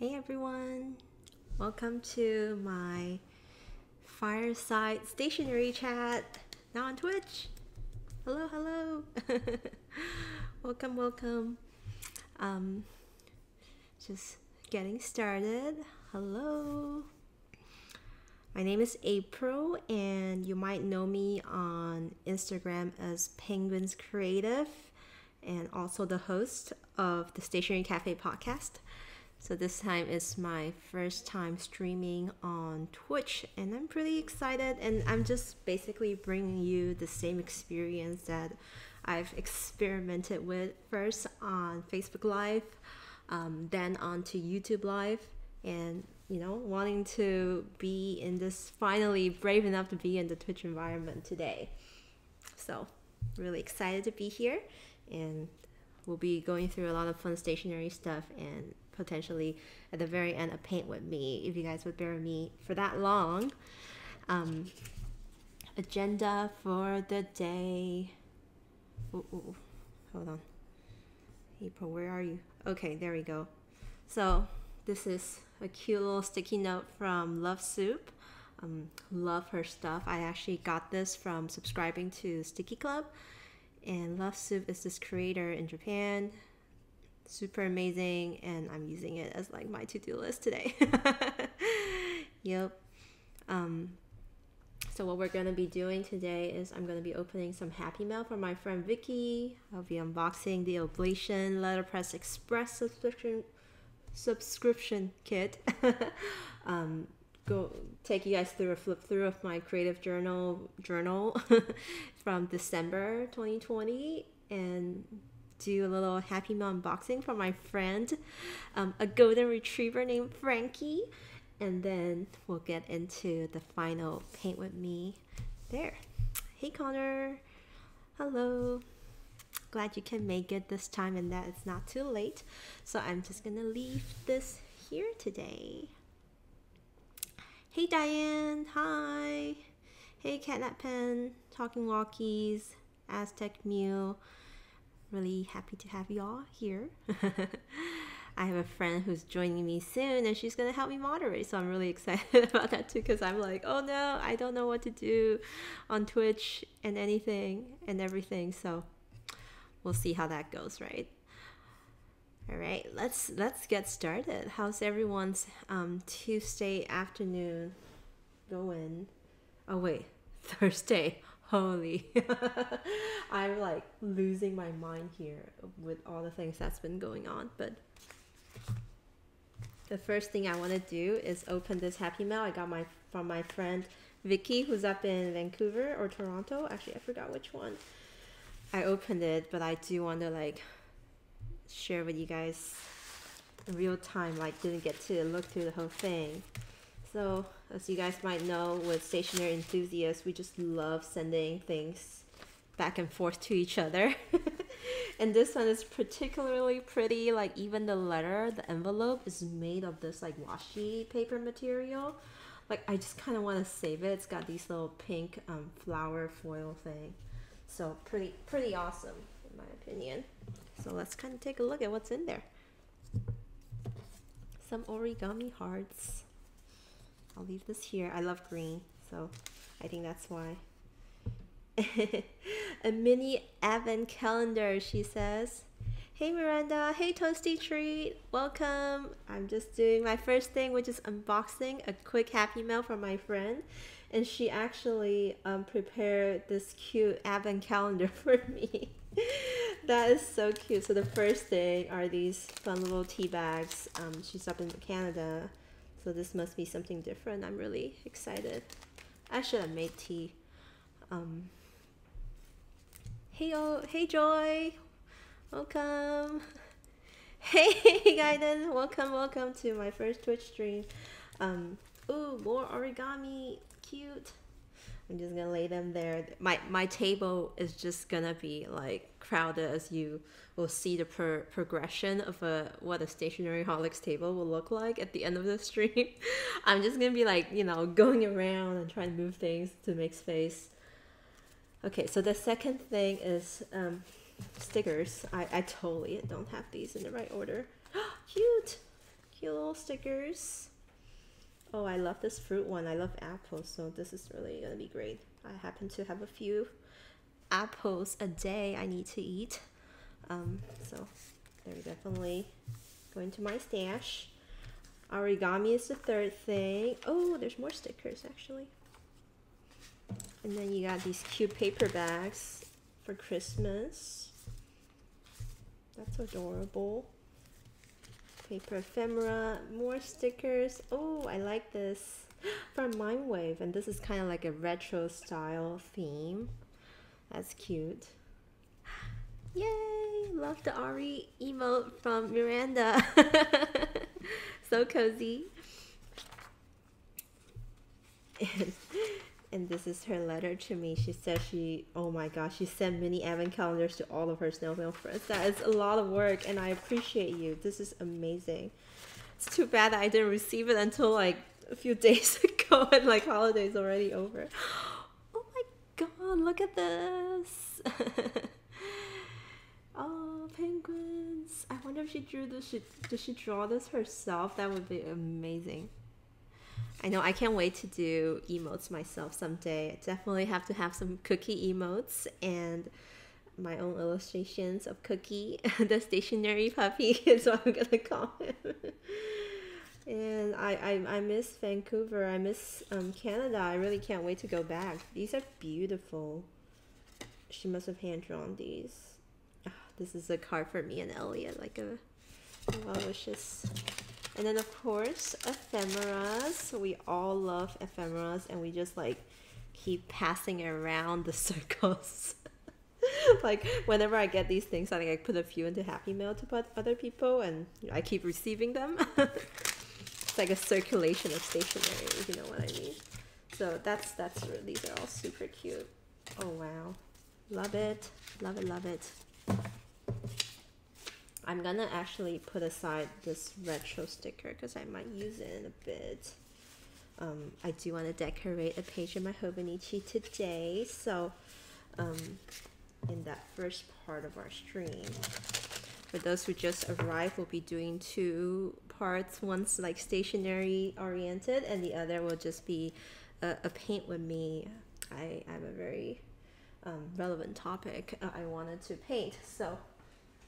Hey everyone, welcome to my fireside stationery chat now on Twitch. Hello, hello. welcome, welcome. Um, just getting started. Hello. My name is April, and you might know me on Instagram as Penguins Creative, and also the host of the Stationery Cafe podcast. So this time is my first time streaming on Twitch, and I'm pretty excited. And I'm just basically bringing you the same experience that I've experimented with first on Facebook Live, um, then onto YouTube Live, and you know, wanting to be in this finally brave enough to be in the Twitch environment today. So, really excited to be here, and we'll be going through a lot of fun stationery stuff and potentially at the very end a paint with me if you guys would bear with me for that long. Um, agenda for the day. Ooh, ooh, hold on. April, where are you? Okay, there we go. So this is a cute little sticky note from Love Soup. Um, love her stuff. I actually got this from subscribing to Sticky Club. And Love Soup is this creator in Japan super amazing and I'm using it as like my to-do list today. yep. Um, so what we're gonna be doing today is I'm gonna be opening some Happy Mail from my friend Vicky. I'll be unboxing the Oblation Letterpress Express subscription subscription kit. um, go take you guys through a flip through of my creative journal journal from December 2020 and do a little Happy Mail unboxing for my friend, um, a golden retriever named Frankie. And then we'll get into the final paint with me there. Hey Connor, hello. Glad you can make it this time and that it's not too late. So I'm just gonna leave this here today. Hey Diane, hi. Hey Catnap Pen, Talking Walkies, Aztec Mule really happy to have y'all here. I have a friend who's joining me soon and she's going to help me moderate. So I'm really excited about that too because I'm like, oh no, I don't know what to do on Twitch and anything and everything. So we'll see how that goes, right? All right, let's let's get started. How's everyone's um, Tuesday afternoon going? Oh wait, Thursday holy. I'm like losing my mind here with all the things that's been going on but the first thing i want to do is open this happy mail i got my from my friend vicky who's up in vancouver or toronto. Actually i forgot which one. I opened it but i do want to like share with you guys in real time like didn't get to look through the whole thing so, as you guys might know, with stationery enthusiasts, we just love sending things back and forth to each other. and this one is particularly pretty. Like, even the letter, the envelope is made of this like washi paper material. Like, I just kind of want to save it. It's got these little pink um, flower foil thing. So, pretty, pretty awesome, in my opinion. So, let's kind of take a look at what's in there. Some origami hearts. I'll leave this here. I love green, so I think that's why. a mini advent calendar, she says. Hey Miranda, hey Toasty Treat, welcome. I'm just doing my first thing, which is unboxing a quick happy mail from my friend. And she actually um, prepared this cute advent calendar for me. that is so cute. So the first thing are these fun little tea bags. Um, she's up in Canada so this must be something different. I'm really excited. I should have made tea. Um, hey, oh, hey, Joy. Welcome. Hey, Gaiden. Welcome, welcome to my first Twitch stream. Um, ooh, more origami. Cute. I'm just gonna lay them there. My my table is just gonna be like crowded as you will see the pro- progression of a what a stationery holics table will look like at the end of the stream. I'm just gonna be like you know going around and trying to move things to make space. Okay, so the second thing is um, stickers. I, I totally don't have these in the right order. Cute, Cute little stickers. Oh, I love this fruit one. I love apples, so this is really gonna be great. I happen to have a few apples a day I need to eat. Um, so they're definitely going to my stash. Origami is the third thing. Oh, there's more stickers actually. And then you got these cute paper bags for Christmas. That's adorable. Paper ephemera, more stickers. Oh, I like this from Mindwave. And this is kind of like a retro style theme. That's cute. Yay! Love the Ari emote from Miranda. so cozy. And, this is her letter to me. She says she, oh my gosh, she sent mini advent calendars to all of her snowmail friends. That is a lot of work, and I appreciate you. This is amazing. It's too bad that I didn't receive it until like a few days ago, and like holidays already over. Oh my god, look at this. Oh, penguins. I wonder if she drew this. She, did she draw this herself? That would be amazing. I know I can't wait to do emotes myself someday. I definitely have to have some cookie emotes and my own illustrations of Cookie, the stationery puppy is what I'm gonna call him. and I, I, I miss Vancouver. I miss um, Canada. I really can't wait to go back. These are beautiful. She must have hand drawn these. This is a card for me and Elliot, like a oh, well wishes. And then of course, ephemeras. We all love ephemeras and we just like keep passing around the circles. like whenever I get these things, I think I put a few into Happy Mail to put other people and I keep receiving them. it's like a circulation of stationery, if you know what I mean. So that's that's these are all super cute. Oh wow. Love it. Love it, love it. I'm gonna actually put aside this retro sticker because I might use it in a bit. Um, I do want to decorate a page of my Hobonichi today, so um, in that first part of our stream. For those who just arrived, we'll be doing two parts. One's like stationery oriented, and the other will just be a, a paint with me. I am a very um, relevant topic uh, I wanted to paint, so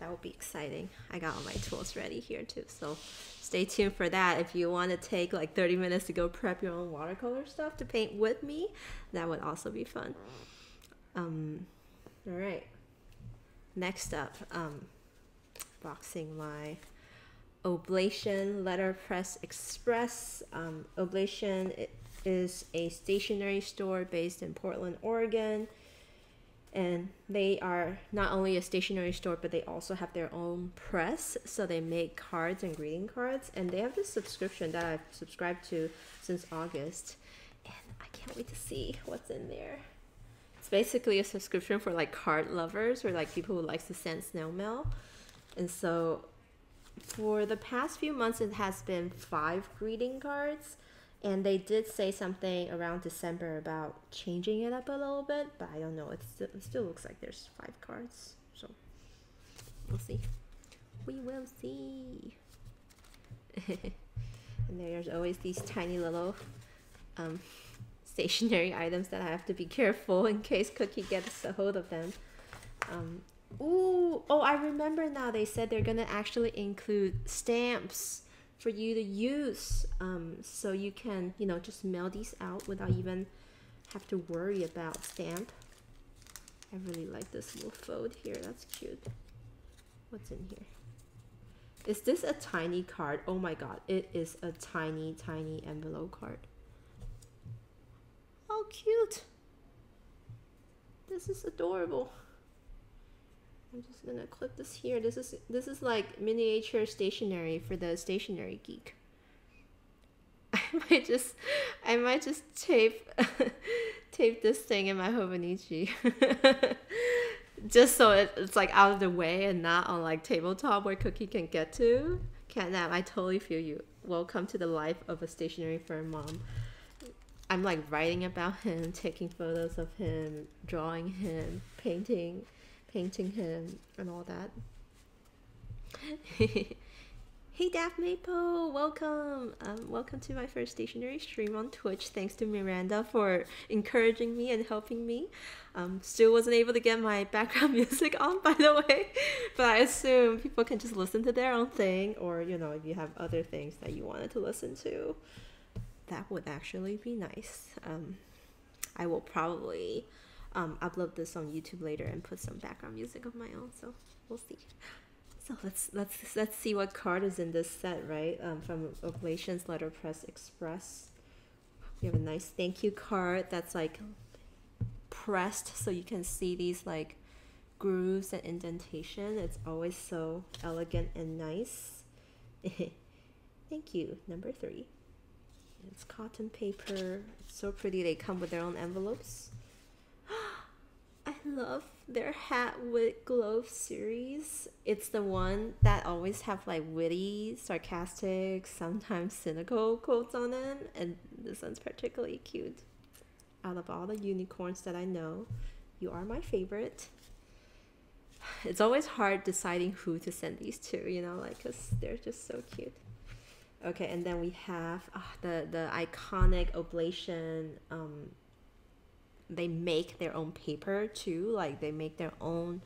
that will be exciting. I got all my tools ready here too. So stay tuned for that. If you want to take like 30 minutes to go prep your own watercolor stuff to paint with me, that would also be fun. Um, all right. Next up, um, boxing my Oblation Letterpress Express. Um, Oblation is a stationery store based in Portland, Oregon and they are not only a stationery store but they also have their own press. So they make cards and greeting cards. And they have this subscription that i've subscribed to since august. And i can't wait to see what's in there. It's basically a subscription for like card lovers or like people who likes to send snail mail. And so for the past few months it has been five greeting cards and they did say something around December about changing it up a little bit, but I don't know. It still, it still looks like there's five cards, so we'll see. We will see. and there's always these tiny little um, stationery items that I have to be careful in case Cookie gets a hold of them. Um, ooh, oh, I remember now. They said they're gonna actually include stamps for you to use um, so you can you know just mail these out without even have to worry about stamp. I really like this little fold here. That's cute. What's in here? Is this a tiny card? Oh my god it is a tiny tiny envelope card. Oh cute. This is adorable I'm just gonna clip this here. This is this is like miniature stationery for the stationery geek. I might just I might just tape tape this thing in my Hobonichi. just so it, it's like out of the way and not on like tabletop where Cookie can get to. Catnap, I totally feel you. Welcome to the life of a stationery firm mom. I'm like writing about him, taking photos of him, drawing him, painting painting him and all that. Hey Daft Maple, welcome! Um, welcome to my first stationery stream on Twitch. Thanks to Miranda for encouraging me and helping me. Um, still wasn't able to get my background music on, by the way, but I assume people can just listen to their own thing, or you know, if you have other things that you wanted to listen to, that would actually be nice. Um, I will probably um, upload this on YouTube later and put some background music of my own. So we'll see. So let's let's let's see what card is in this set, right? Um, from Oblations Letterpress Express. We have a nice thank you card that's like pressed, so you can see these like grooves and indentation. It's always so elegant and nice. thank you, number three. It's cotton paper. It's so pretty. They come with their own envelopes. Love their hat with glove series. It's the one that always have like witty, sarcastic, sometimes cynical quotes on them, and this one's particularly cute. Out of all the unicorns that I know, you are my favorite. It's always hard deciding who to send these to, you know, like cuz they're just so cute. Okay, and then we have uh, the the iconic oblation um, they make their own paper too. Like they make their own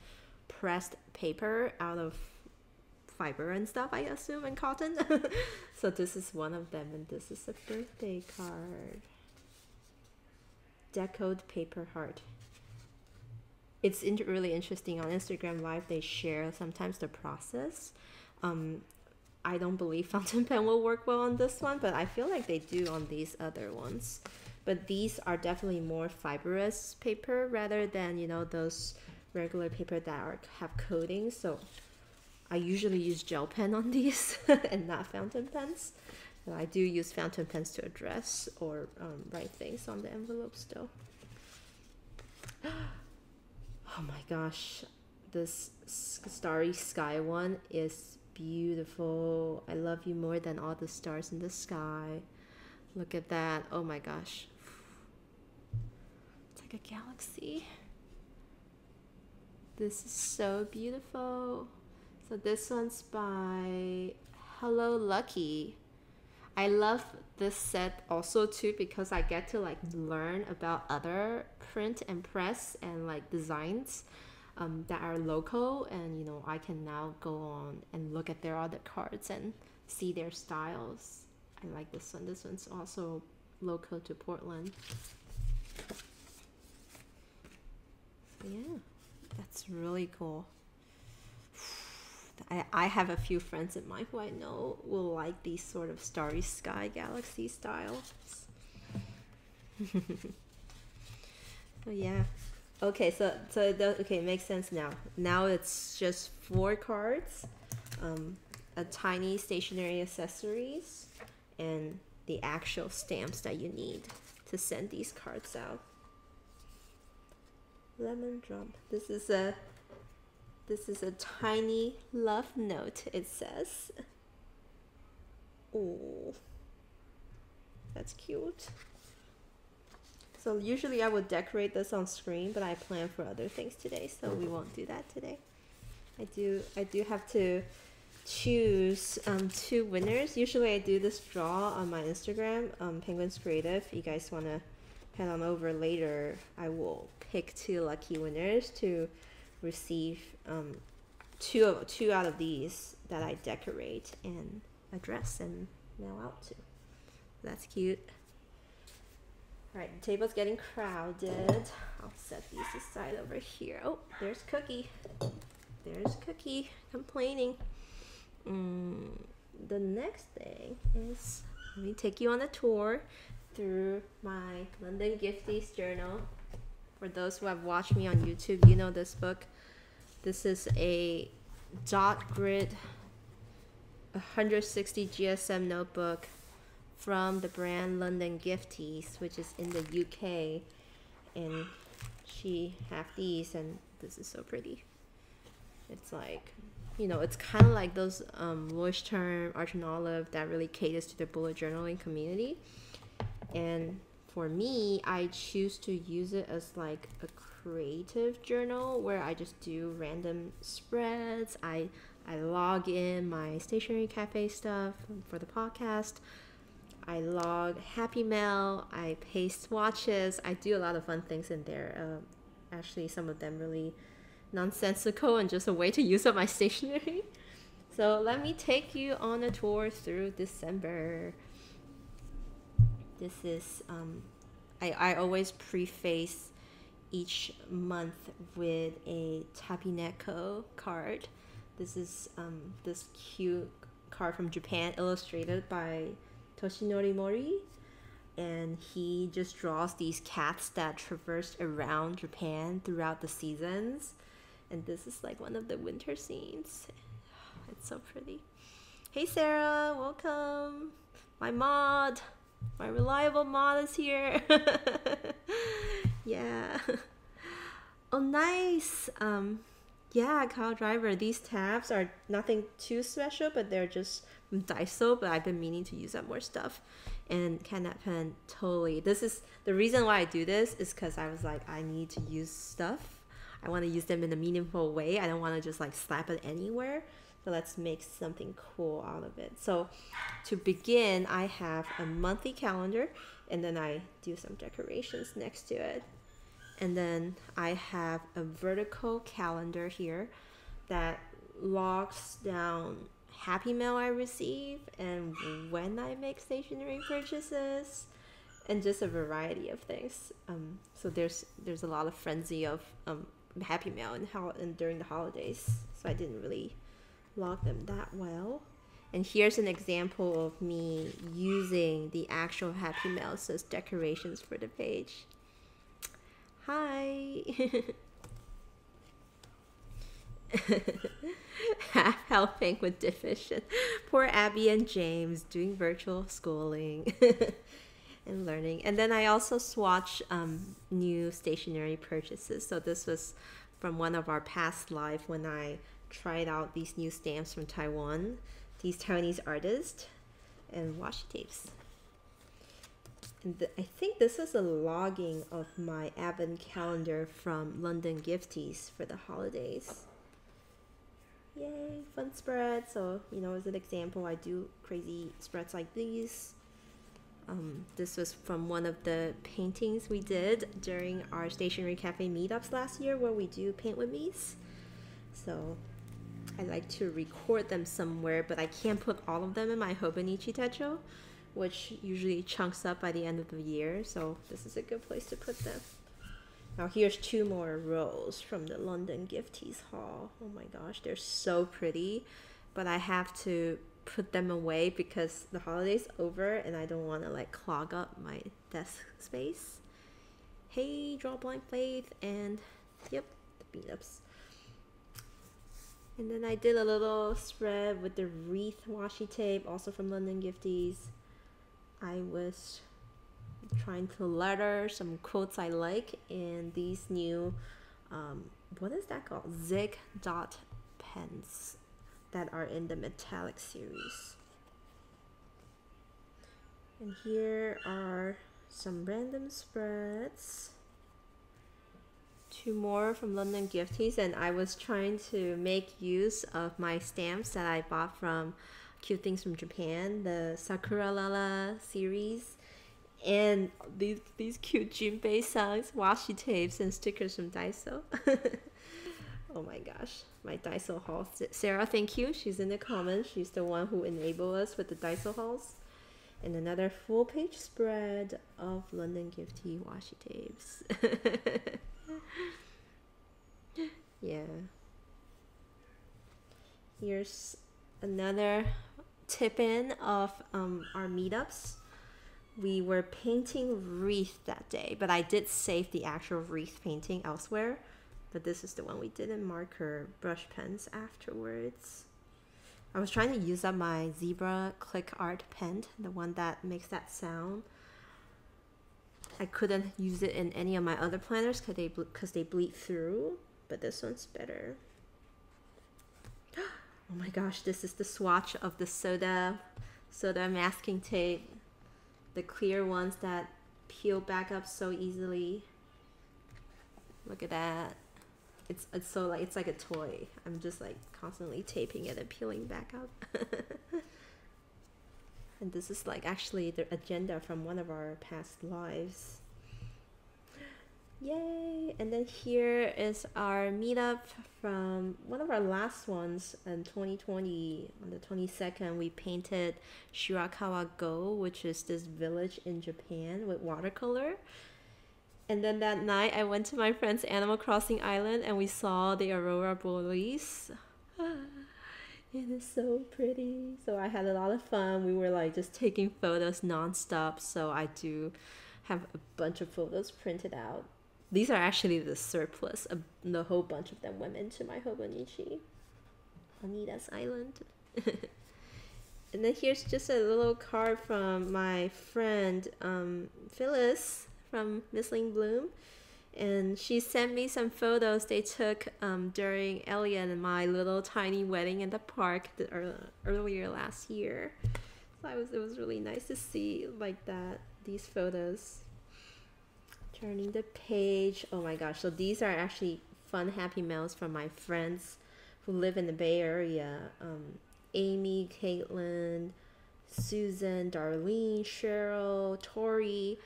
pressed paper out of fiber and stuff, I assume, and cotton. so this is one of them, and this is a birthday card. Decode paper heart. It's in- really interesting on Instagram Live. They share sometimes the process. Um, I don't believe fountain pen will work well on this one, but I feel like they do on these other ones but these are definitely more fibrous paper rather than you know those regular paper that are have coating so I usually use gel pen on these and not fountain pens. But I do use fountain pens to address or um, write things on the envelope still. Oh my gosh. This starry sky one is beautiful. I love you more than all the stars in the sky. Look at that. Oh my gosh like a galaxy. This is so beautiful. So this one's by Hello Lucky. I love this set also too because I get to like learn about other print and press and like designs um, that are local and you know I can now go on and look at their other cards and see their styles. I like this one. This one's also local to Portland. Yeah, that's really cool. I, I have a few friends of mine who I know will like these sort of starry sky galaxy styles. oh yeah. Okay, so so the, okay makes sense now. Now it's just four cards, um, a tiny stationery accessories, and the actual stamps that you need to send these cards out lemon drop. This is a this is a tiny love note. It says. Oh, that's cute. So usually I would decorate this on screen, but I plan for other things today, so we won't do that today. I do I do have to choose um, two winners. Usually I do this draw on my Instagram, um, Penguins Creative. You guys want to head on over later. I will pick two lucky winners to receive um, two of two out of these that I decorate and address and mail out to. That's cute. All right, the table's getting crowded. I'll set these aside over here. Oh, there's Cookie. There's Cookie complaining. Mm, the next thing is let me take you on a tour through my London Gifties journal. For those who have watched me on YouTube, you know this book. This is a dot grid 160 GSM notebook from the brand London Gifties, which is in the UK. And she have these, and this is so pretty. It's like, you know, it's kind of like those um, term Archer and Olive that really caters to the bullet journaling community. And for me, I choose to use it as like a creative journal where I just do random spreads. I I log in my stationery cafe stuff for the podcast. I log Happy Mail. I paste swatches. I do a lot of fun things in there. Uh, actually, some of them really nonsensical and just a way to use up my stationery. So let me take you on a tour through December. This is um, I, I always preface each month with a Tabineko card. This is um, this cute card from Japan illustrated by Toshinori Mori. And he just draws these cats that traverse around Japan throughout the seasons. And this is like one of the winter scenes. It's so pretty. Hey Sarah, welcome. My mod, my reliable mod is here. yeah. Oh, nice. Um, yeah, Kyle Driver. These tabs are nothing too special, but they're just from Daiso. But I've been meaning to use up more stuff. And Catnap Pen, totally. This is the reason why I do this is because I was like, I need to use stuff. I want to use them in a meaningful way. I don't want to just like slap it anywhere. So let's make something cool out of it. So to begin, I have a monthly calendar and then I do some decorations next to it. And then I have a vertical calendar here that logs down happy mail I receive and when I make stationery purchases and just a variety of things. Um, so there's there's a lot of frenzy of um, happy mail and how and during the holidays. So I didn't really log them that well. And here's an example of me using the actual happy mail as decorations for the page. Hi. Half helping with division. Poor Abby and James doing virtual schooling and learning. And then I also swatch um, new stationery purchases. So this was from one of our past live when I tried out these new stamps from Taiwan, these Taiwanese artists, and washi tapes. And the, I think this is a logging of my advent calendar from London Gifties for the holidays. Yay, fun spread. So, you know, as an example, I do crazy spreads like these. Um, this was from one of the paintings we did during our stationery cafe meetups last year where we do paint with me's. So I like to record them somewhere, but I can't put all of them in my Hobonichi Techo which usually chunks up by the end of the year. So this is a good place to put them. Now here's two more rows from the London Gifties haul. Oh my gosh, they're so pretty, but I have to put them away because the holiday's over and I don't want to like clog up my desk space. Hey, Draw Blind Faith and yep, the beat-ups. And then I did a little spread with the wreath washi tape, also from London Gifties. I was trying to letter some quotes I like in these new, um, what is that called? Zig dot pens that are in the metallic series. And here are some random spreads. Two more from London Gifties, and I was trying to make use of my stamps that I bought from cute things from Japan, the Sakura Lala series, and these these cute Jinbei songs, washi tapes, and stickers from Daiso. oh my gosh, my Daiso haul. Sarah, thank you. She's in the comments. She's the one who enabled us with the Daiso hauls. And another full page spread of London Gifty washi tapes. yeah. Here's another tip in of um, our meetups. We were painting wreath that day, but I did save the actual wreath painting elsewhere. But this is the one we did in marker brush pens afterwards. I was trying to use up my zebra click art pen, the one that makes that sound. I couldn't use it in any of my other planners because they, cause they bleed through, but this one's better. Oh my gosh, this is the swatch of the soda soda masking tape. The clear ones that peel back up so easily. Look at that. it's it's so like it's like a toy. I'm just like constantly taping it and peeling back up. and this is like actually the agenda from one of our past lives. Yay! And then here is our meetup from one of our last ones in 2020. On the 22nd, we painted Shirakawa Go, which is this village in Japan with watercolor. And then that night, I went to my friend's Animal Crossing island and we saw the Aurora Borealis. Ah. It is so pretty. So I had a lot of fun. We were like just taking photos nonstop. So I do have a bunch of photos printed out these are actually the surplus. A, the whole bunch of them went into my Hobonichi. Anita's Island. and then here's just a little card from my friend um, Phyllis from Missling Bloom. And she sent me some photos they took um, during Elliot and my little tiny wedding in the park the, earlier last year. So I was, it was really nice to see like that, these photos. Turning the page. Oh my gosh so these are actually fun happy mails from my friends who live in the bay area. Um, amy caitlin susan darlene cheryl tori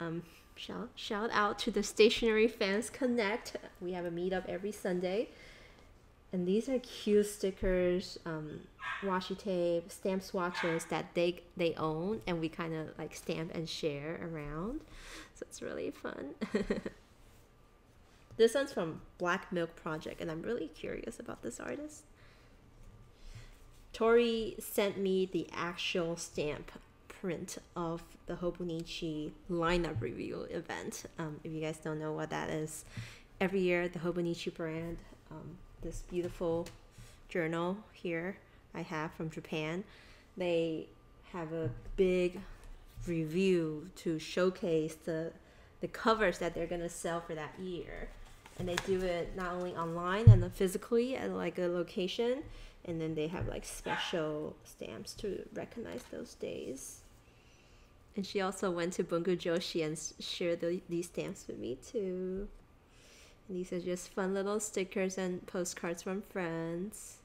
um, shout, shout out to the Stationery fans connect we have a meetup every sunday and these are cute stickers um, washi tape stamp swatches that they they own and we kind of like stamp and share around so it's really fun. this one's from Black Milk Project, and I'm really curious about this artist. Tori sent me the actual stamp print of the Hobonichi lineup review event. Um, if you guys don't know what that is, every year the Hobonichi brand, um, this beautiful journal here I have from Japan, they have a big review to showcase the the covers that they're gonna sell for that year. And they do it not only online and physically at like a location, and then they have like special stamps to recognize those days. And she also went to Bungu Joshi and shared the, these stamps with me too. And these are just fun little stickers and postcards from friends.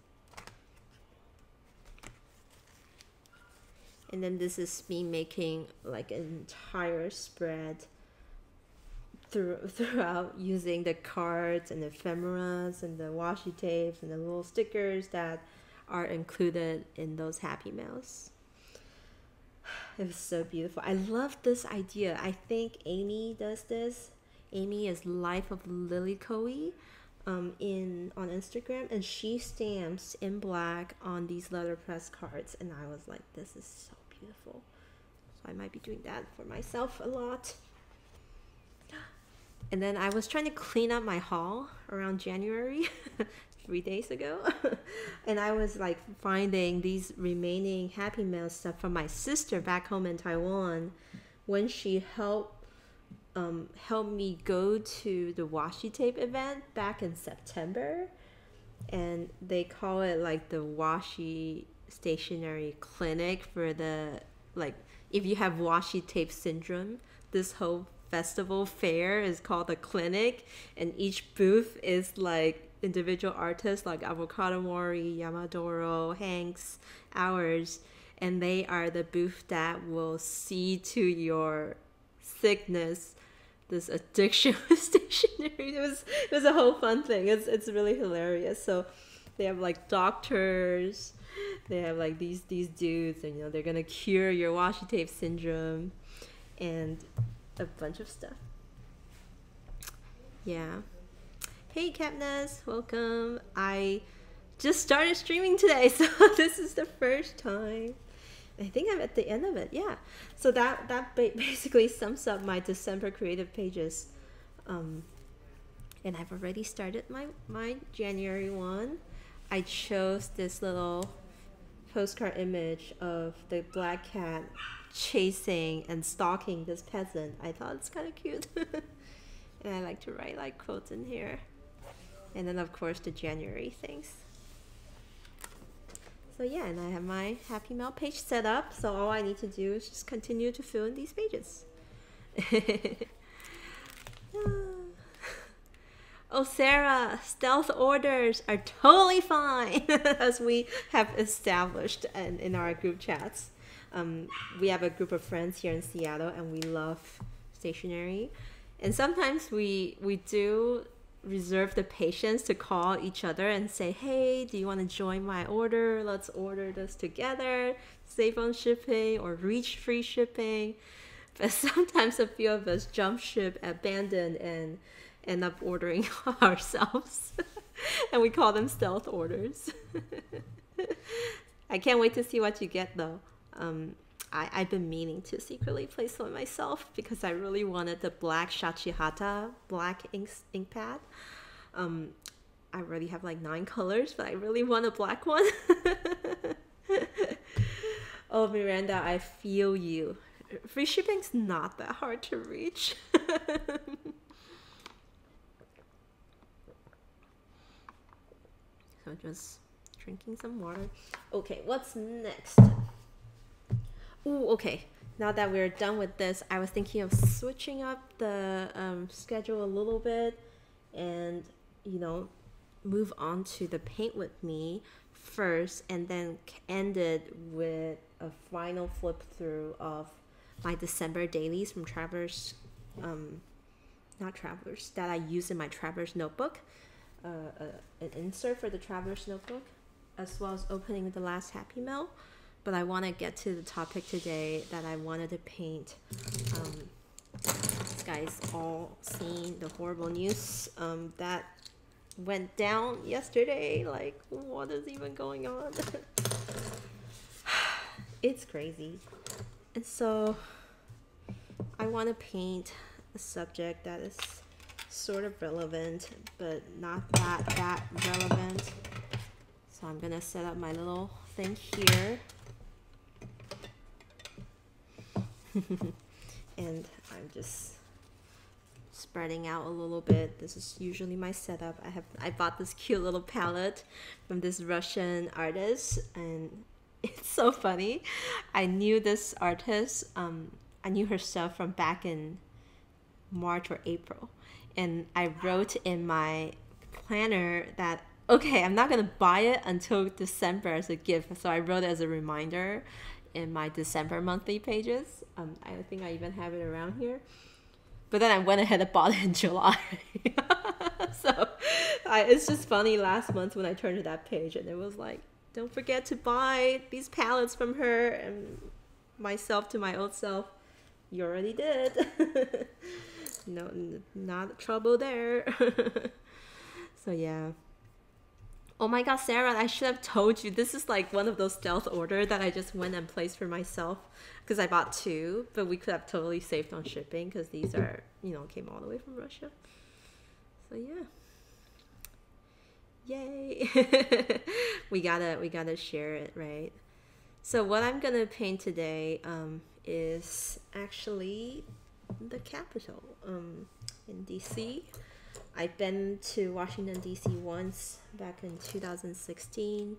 and then this is me making like an entire spread through, throughout using the cards and the ephemeras and the washi tapes and the little stickers that are included in those happy mails it was so beautiful i love this idea i think amy does this amy is life of lilikoi um, in on Instagram, and she stamps in black on these letterpress cards, and I was like, "This is so beautiful. So I might be doing that for myself a lot. And then I was trying to clean up my haul around January, three days ago. and I was like finding these remaining Happy Mail stuff from my sister back home in Taiwan when she helped um, helped me go to the washi tape event back in September. And they call it like the washi stationery clinic for the like if you have washi tape syndrome this whole festival fair is called the clinic and each booth is like individual artists like avocado mori yamadoro hanks ours and they are the booth that will see to your sickness. This addiction with stationery it was it was a whole fun thing. It's it's really hilarious. So they have like doctors. They have like these these dudes and you know they're gonna cure your washi tape syndrome and a bunch of stuff. Yeah hey Katniss, welcome i just started streaming today so this is the first time i think i'm at the end of it yeah so that that basically sums up my december creative pages um, and i've already started my my january one i chose this little postcard image of the black cat chasing and stalking this peasant. I thought it's kind of cute. and I like to write like quotes in here. And then of course the January things. So yeah, and I have my Happy Mail page set up. So all I need to do is just continue to fill in these pages. Oh, Sarah, stealth orders are totally fine, as we have established in, in our group chats. Um, we have a group of friends here in Seattle, and we love stationery. And sometimes we we do reserve the patience to call each other and say, "Hey, do you want to join my order? Let's order this together. Save on shipping or reach free shipping." But sometimes a few of us jump ship, abandon, and end up ordering ourselves. and we call them stealth orders. I can't wait to see what you get though. Um, I, I've been meaning to secretly place one myself because I really wanted the black Shachihata black ink, ink pad. Um, I already have like nine colors, but I really want a black one. oh, Miranda, I feel you. Free shipping's not that hard to reach. so just drinking some water. Okay, what's next? Okay. Now that we're done with this, I was thinking of switching up the um, schedule a little bit and, you know, move on to the paint with me first and then end it with a final flip through of my December dailies from Travelers, um, not Travelers, that I use in my Travelers notebook, uh, uh, an insert for the Travelers notebook, as well as opening the last Happy Mail but I want to get to the topic today that I wanted to paint. Um, guy's all seen the horrible news um, that went down yesterday. Like, what is even going on? it's crazy. And so, I want to paint a subject that is sort of relevant, but not that that relevant. So I'm gonna set up my little thing here. and I'm just spreading out a little bit. This is usually my setup. I have I bought this cute little palette from this Russian artist and it's so funny. I knew this artist, um, I knew her stuff from back in March or April. And I wrote in my planner that okay, I'm not gonna buy it until December as a gift. So I wrote it as a reminder in my December monthly pages. Um, I think I even have it around here. But then I went ahead and bought it in July. so I, it's just funny last month when I turned to that page and it was like, don't forget to buy these palettes from her and myself to my old self. You already did. no, not trouble there. so yeah. Oh my god, Sarah, I should have told you. This is like one of those stealth order that I just went and placed for myself because I bought two, but we could have totally saved on shipping because these are, you know, came all the way from Russia. So yeah. Yay. we gotta we gotta share it, right? So what I'm gonna paint today um, is actually the Capitol um, in DC. I've been to Washington, D.C. once back in 2016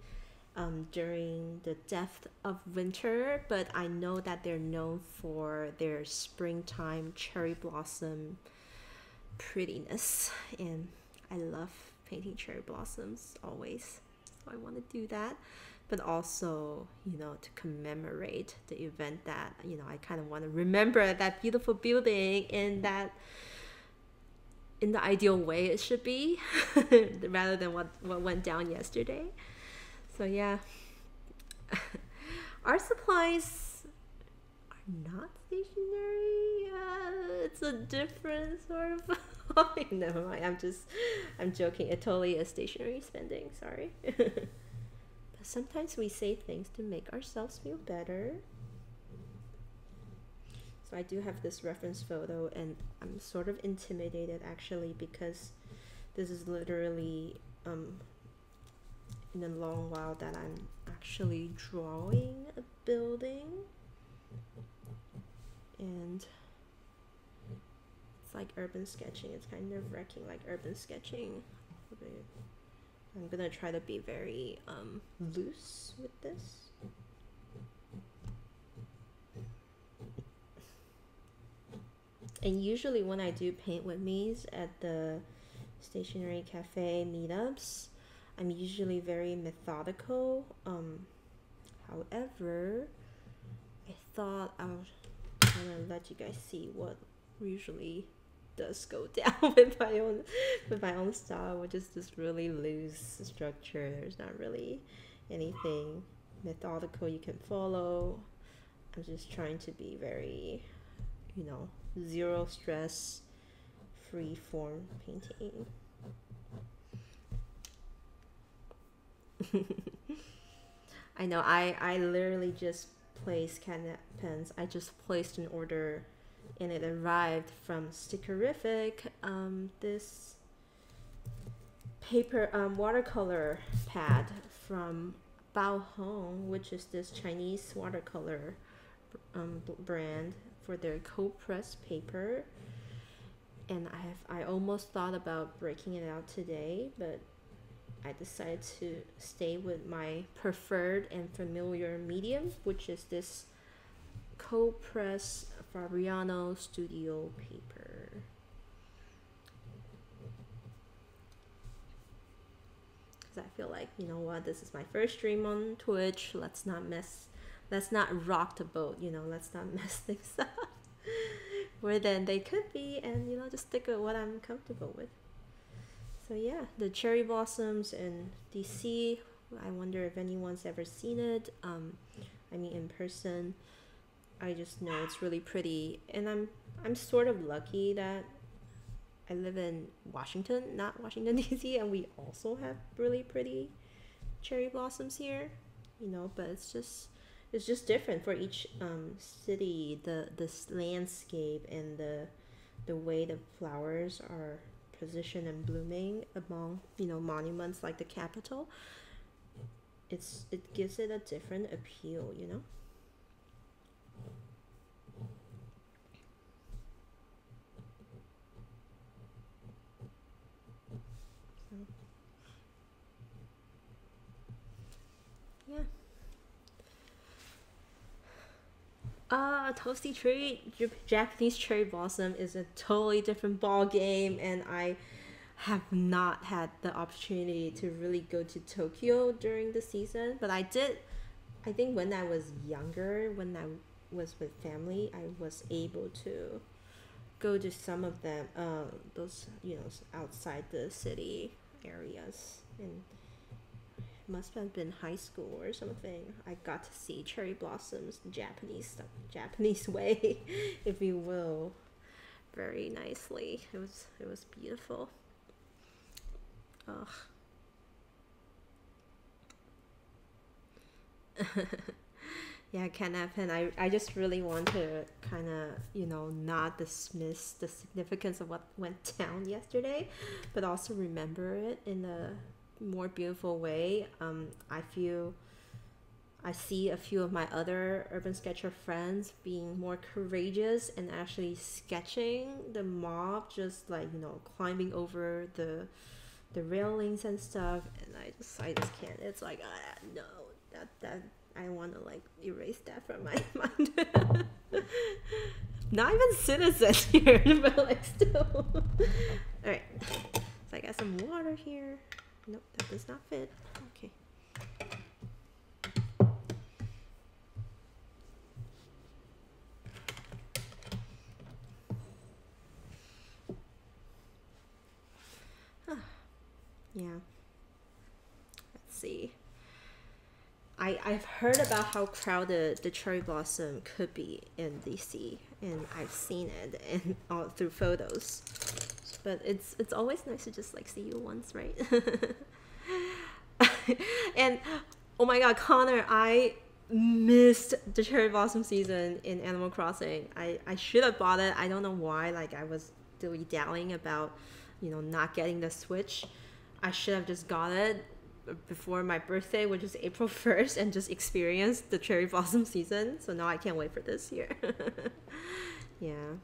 um, during the depth of winter, but I know that they're known for their springtime cherry blossom prettiness, and I love painting cherry blossoms always. So I want to do that, but also, you know, to commemorate the event that, you know, I kind of want to remember that beautiful building in that in the ideal way it should be rather than what, what went down yesterday. So yeah. Our supplies are not stationery. Uh, it's a different sort of Never mind. I'm just I'm joking. It totally is stationery spending, sorry. but sometimes we say things to make ourselves feel better. So I do have this reference photo, and I'm sort of intimidated actually because this is literally um, in a long while that I'm actually drawing a building, and it's like urban sketching. It's kind of wrecking like urban sketching. I'm gonna try to be very um, loose with this. And usually when I do paint with me's at the stationery cafe meetups. I'm usually very methodical. Um, however, I thought I was gonna let you guys see what usually does go down with my own with my own style, which is just really loose structure. There's not really anything methodical you can follow. I'm just trying to be very, you know, zero stress, free form painting. I know I I literally just placed catnap pens. I just placed an order and it arrived from Stickerific. Um, this paper um, watercolor pad from Bao Hong, which is this Chinese watercolor um, brand for their cold press paper. And I have I almost thought about breaking it out today, but I decided to stay with my preferred and familiar medium, which is this cold press Fabriano Studio paper. Because I feel like, you know what, this is my first stream on Twitch. Let's not mess, let's not rock the boat, you know, let's not mess things up more than they could be and, you know, just stick with what I'm comfortable with. So yeah, the cherry blossoms in DC. I wonder if anyone's ever seen it. Um, I mean, in person. I just know it's really pretty, and I'm I'm sort of lucky that I live in Washington, not Washington D.C., and we also have really pretty cherry blossoms here. You know, but it's just it's just different for each um, city. The this landscape and the the way the flowers are positioned and blooming among you know monuments like the Capitol. It's it gives it a different appeal. You know. Yeah. Ah, uh, toasty treat. Japanese cherry blossom is a totally different ball game, and I have not had the opportunity to really go to Tokyo during the season. But I did. I think when I was younger, when I was with family, I was able to go to some of them. Uh, those you know outside the city areas and must have been high school or something. I got to see cherry blossoms Japanese Japanese way, if you will, very nicely. It was it was beautiful. Ugh. yeah, Kenneth, and I, I just really want to kind of, you know, not dismiss the significance of what went down yesterday, but also remember it in a more beautiful way. Um, I feel I see a few of my other urban sketcher friends being more courageous and actually sketching the mob, just like you know climbing over the the railings and stuff. And I just I just can't. It's like uh, no, that that I want to like erase that from my mind. Not even citizen here, but like still. All right, so I got some water here. Nope, that does not fit. Okay. Ah, yeah. Let's see. I, I've heard about how crowded the cherry blossom could be in DC, and I've seen it and all through photos but it's it's always nice to just like see you once, right? and oh my god, Connor, I missed the cherry blossom season in Animal Crossing. I I should have bought it. I don't know why. Like I was dilly dallying about, you know, not getting the Switch. I should have just got it before my birthday, which is April 1st, and just experienced the cherry blossom season. So now I can't wait for this year. yeah.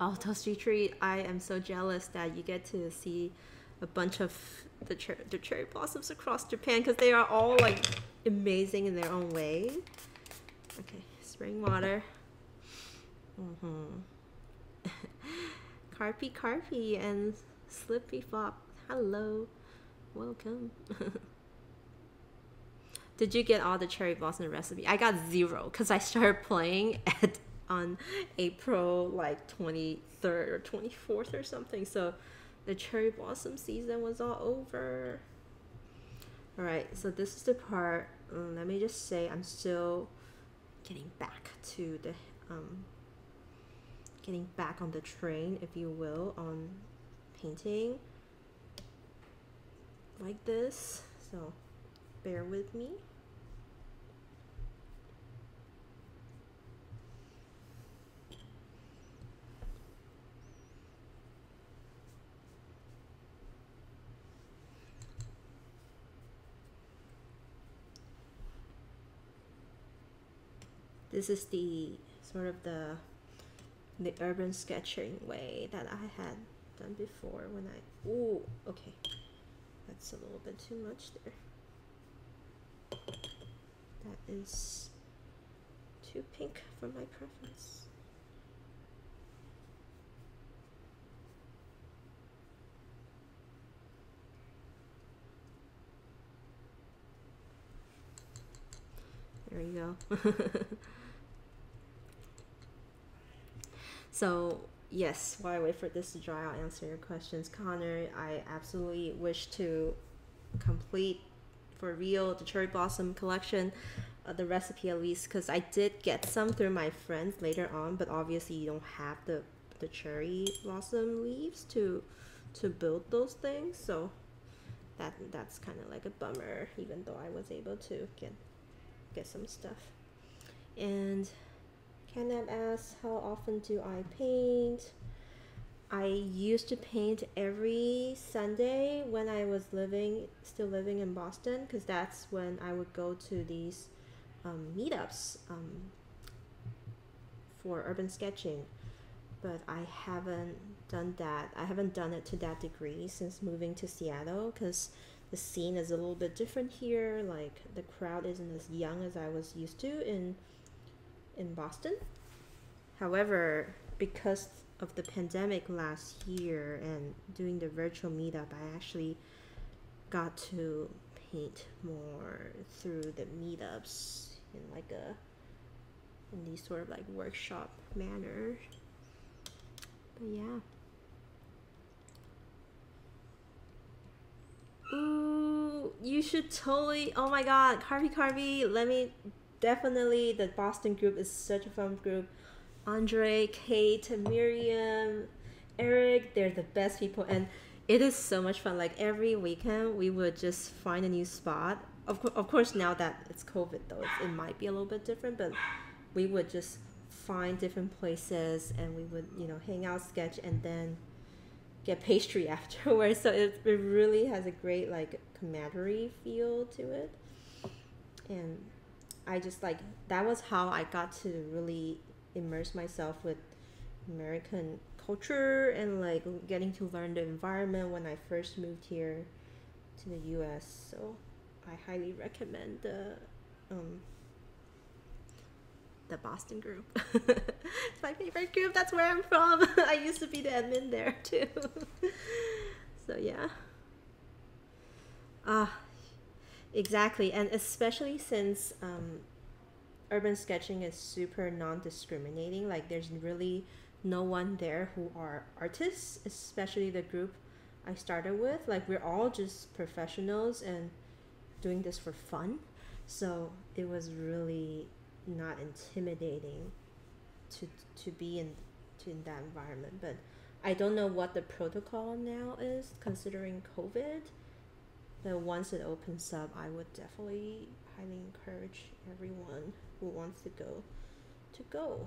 Oh, Toasty Treat, I am so jealous that you get to see a bunch of the, cher- the cherry blossoms across Japan because they are all like amazing in their own way. Okay, spring water. Mm-hmm. carpy carpy and Slippy Fop. Hello. Welcome. Did you get all the cherry blossom recipe? I got zero because I started playing at on April like 23rd or 24th or something. So the cherry blossom season was all over. All right, so this is the part. Um, let me just say, I'm still getting back to the um, getting back on the train, if you will, on painting like this. So bear with me. This is the sort of the the urban sketching way that I had done before when I oh okay. That's a little bit too much there. That is too pink for my preference. There you go So yes, while I wait for this to dry, I'll answer your questions. Connor, I absolutely wish to complete for real the cherry blossom collection, uh, the recipe at least, because I did get some through my friends later on, but obviously you don't have the the cherry blossom leaves to to build those things, so that that's kind of like a bummer, even though I was able to get get some stuff. And Kenneth asks, how often do I paint? I used to paint every Sunday when I was living, still living in Boston, because that's when I would go to these um, meetups um, for urban sketching. But I haven't done that. I haven't done it to that degree since moving to Seattle, because the scene is a little bit different here. Like the crowd isn't as young as I was used to in in Boston. However, because of the pandemic last year and doing the virtual meetup, I actually got to paint more through the meetups in like a in these sort of like workshop manner. But yeah. Ooh, you should totally. Oh my god, Carvey Carvey. Let me definitely. The Boston group is such a fun group. Andre, Kate, Miriam, Eric, they're the best people. And it is so much fun. Like every weekend, we would just find a new spot. Of, co- of course, now that it's COVID, though, it might be a little bit different, but we would just find different places and we would, you know, hang out, sketch, and then get pastry afterwards. So it, it really has a great, like, camaraderie feel to it. And I just like that was how I got to really immerse myself with American culture and like getting to learn the environment when I first moved here to the US. So I highly recommend the um, the Boston group. it's my favorite group. That's where I'm from. I used to be the admin there too. so yeah. Ah, exactly, and especially since um, urban sketching is super non-discriminating like there's really no one there who are artists especially the group i started with like we're all just professionals and doing this for fun. So it was really not intimidating to to be in to in that environment but i don't know what the protocol now is considering covid but once it opens up i would definitely highly encourage everyone who wants to go to go.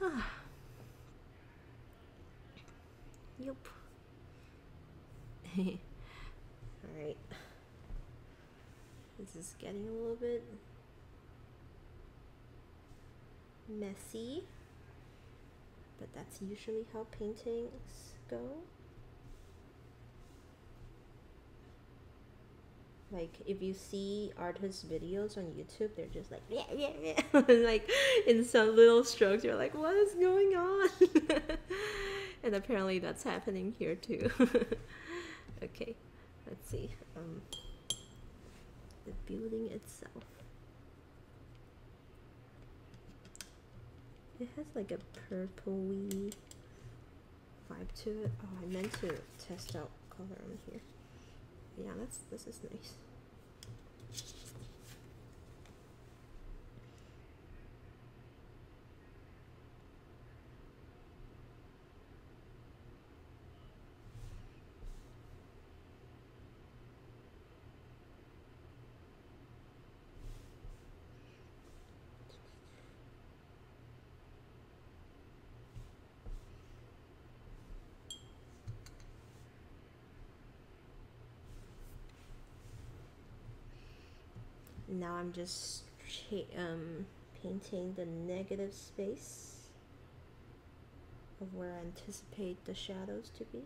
yep. Alright. This is getting a little bit messy, but that's usually how paintings go. like if you see artists videos on youtube they're just like yeah yeah yeah. Like in some little strokes you're like what is going on? And apparently that's happening here too. Okay let's see um the building itself. It has like a purpley vibe to it. Oh i meant to test out color on here. Yeah that's this is nice now I'm just um, painting the negative space of where I anticipate the shadows to be.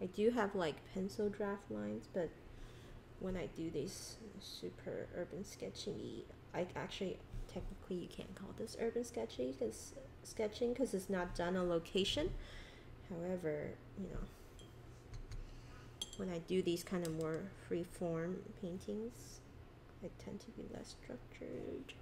I do have like pencil draft lines, but when I do these super urban sketchy, I actually technically you can't call this urban sketching because sketching because it's not done on location. However, you know, when I do these kind of more free form paintings, I tend to be less structured.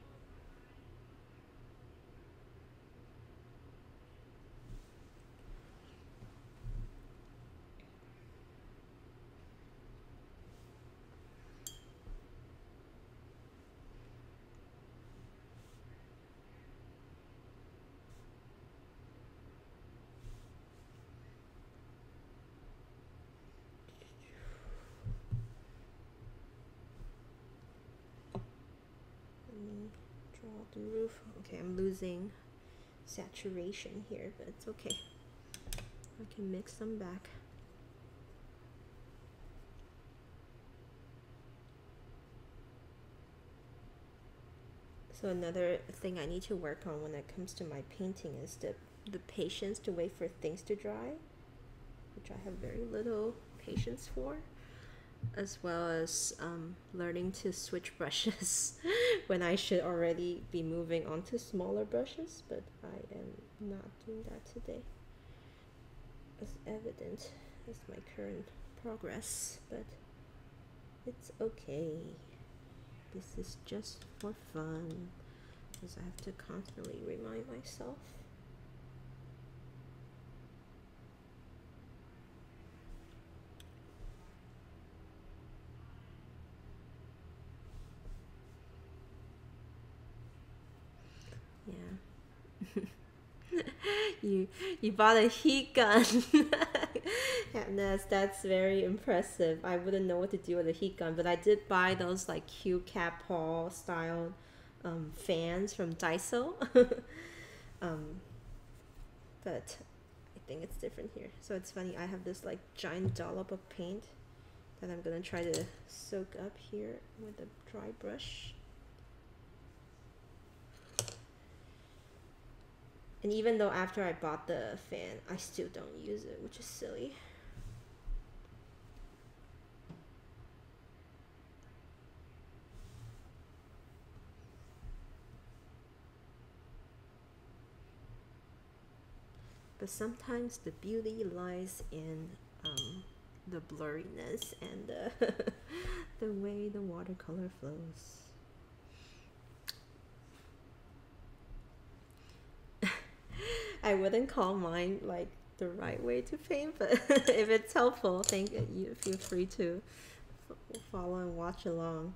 Roof. Okay, I'm losing saturation here, but it's okay. I can mix them back. So another thing I need to work on when it comes to my painting is the, the patience to wait for things to dry, which I have very little patience for as well as um, learning to switch brushes when I should already be moving on to smaller brushes, but I am not doing that today. As evident as my current progress, but it's okay. This is just for fun, because I have to constantly remind myself you you bought a heat gun. that's that's very impressive. I wouldn't know what to do with a heat gun, but I did buy those like cute cat paw style um, fans from Daiso. um, but I think it's different here. So it's funny. I have this like giant dollop of paint that I'm gonna try to soak up here with a dry brush. And even though after I bought the fan, I still don't use it, which is silly. But sometimes the beauty lies in um, the blurriness and the, the way the watercolor flows. I wouldn't call mine like the right way to paint, but if it's helpful, thank you. Feel free to follow and watch along.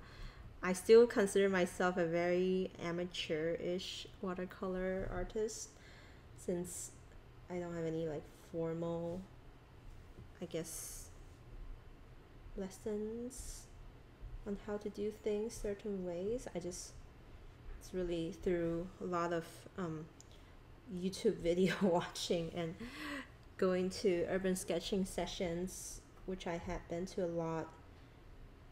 I still consider myself a very amateur-ish watercolor artist since I don't have any like formal, I guess, lessons on how to do things certain ways. I just it's really through a lot of um, YouTube video watching and going to urban sketching sessions, which I had been to a lot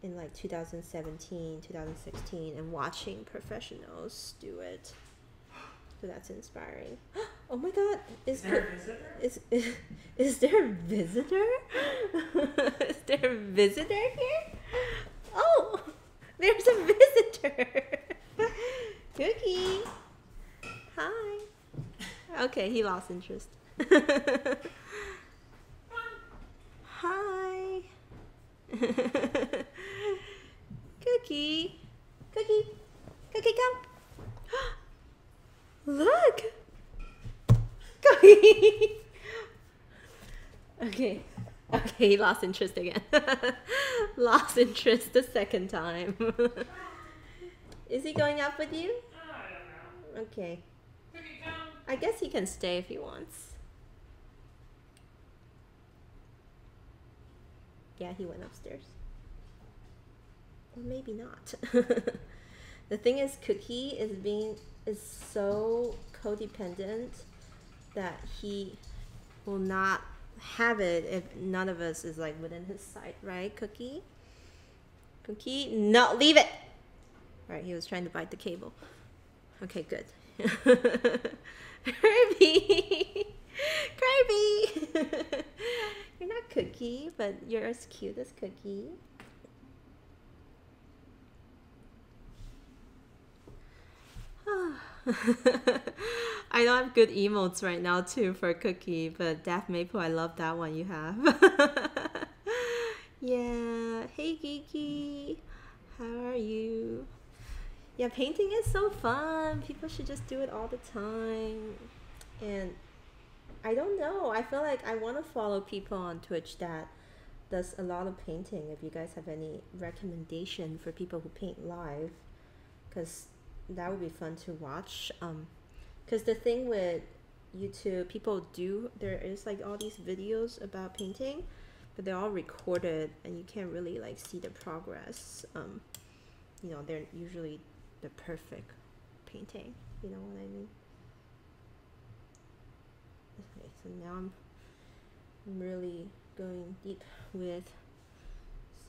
in like 2017, 2016, and watching professionals do it. So that's inspiring. Oh my god, is, is there a visitor? Is, is, is there a visitor? is there a visitor here? Oh there's a visitor. Cookie. Hi. Okay, he lost interest. Hi. Cookie. Cookie. Cookie, come. Look. Cookie. okay. Okay, he lost interest again. lost interest the second time. Is he going up with you? I don't know. Okay. I guess he can stay if he wants. Yeah, he went upstairs. Or maybe not. the thing is Cookie is being is so codependent that he will not have it if none of us is like within his sight, right, Cookie? Cookie, no, leave it. Right, he was trying to bite the cable. Okay, good. Kirby, Kirby, you're not Cookie, but you're as cute as Cookie. I don't have good emotes right now too for Cookie, but Daft Maple, I love that one you have. yeah, hey Geeky, how are you? Yeah, painting is so fun. People should just do it all the time. And I don't know. I feel like I want to follow people on Twitch that does a lot of painting. If you guys have any recommendation for people who paint live, because that would be fun to watch. Um, because the thing with YouTube, people do there is like all these videos about painting, but they're all recorded and you can't really like see the progress. Um, you know, they're usually the perfect painting. You know what I mean? Okay, so now I'm I'm really going deep with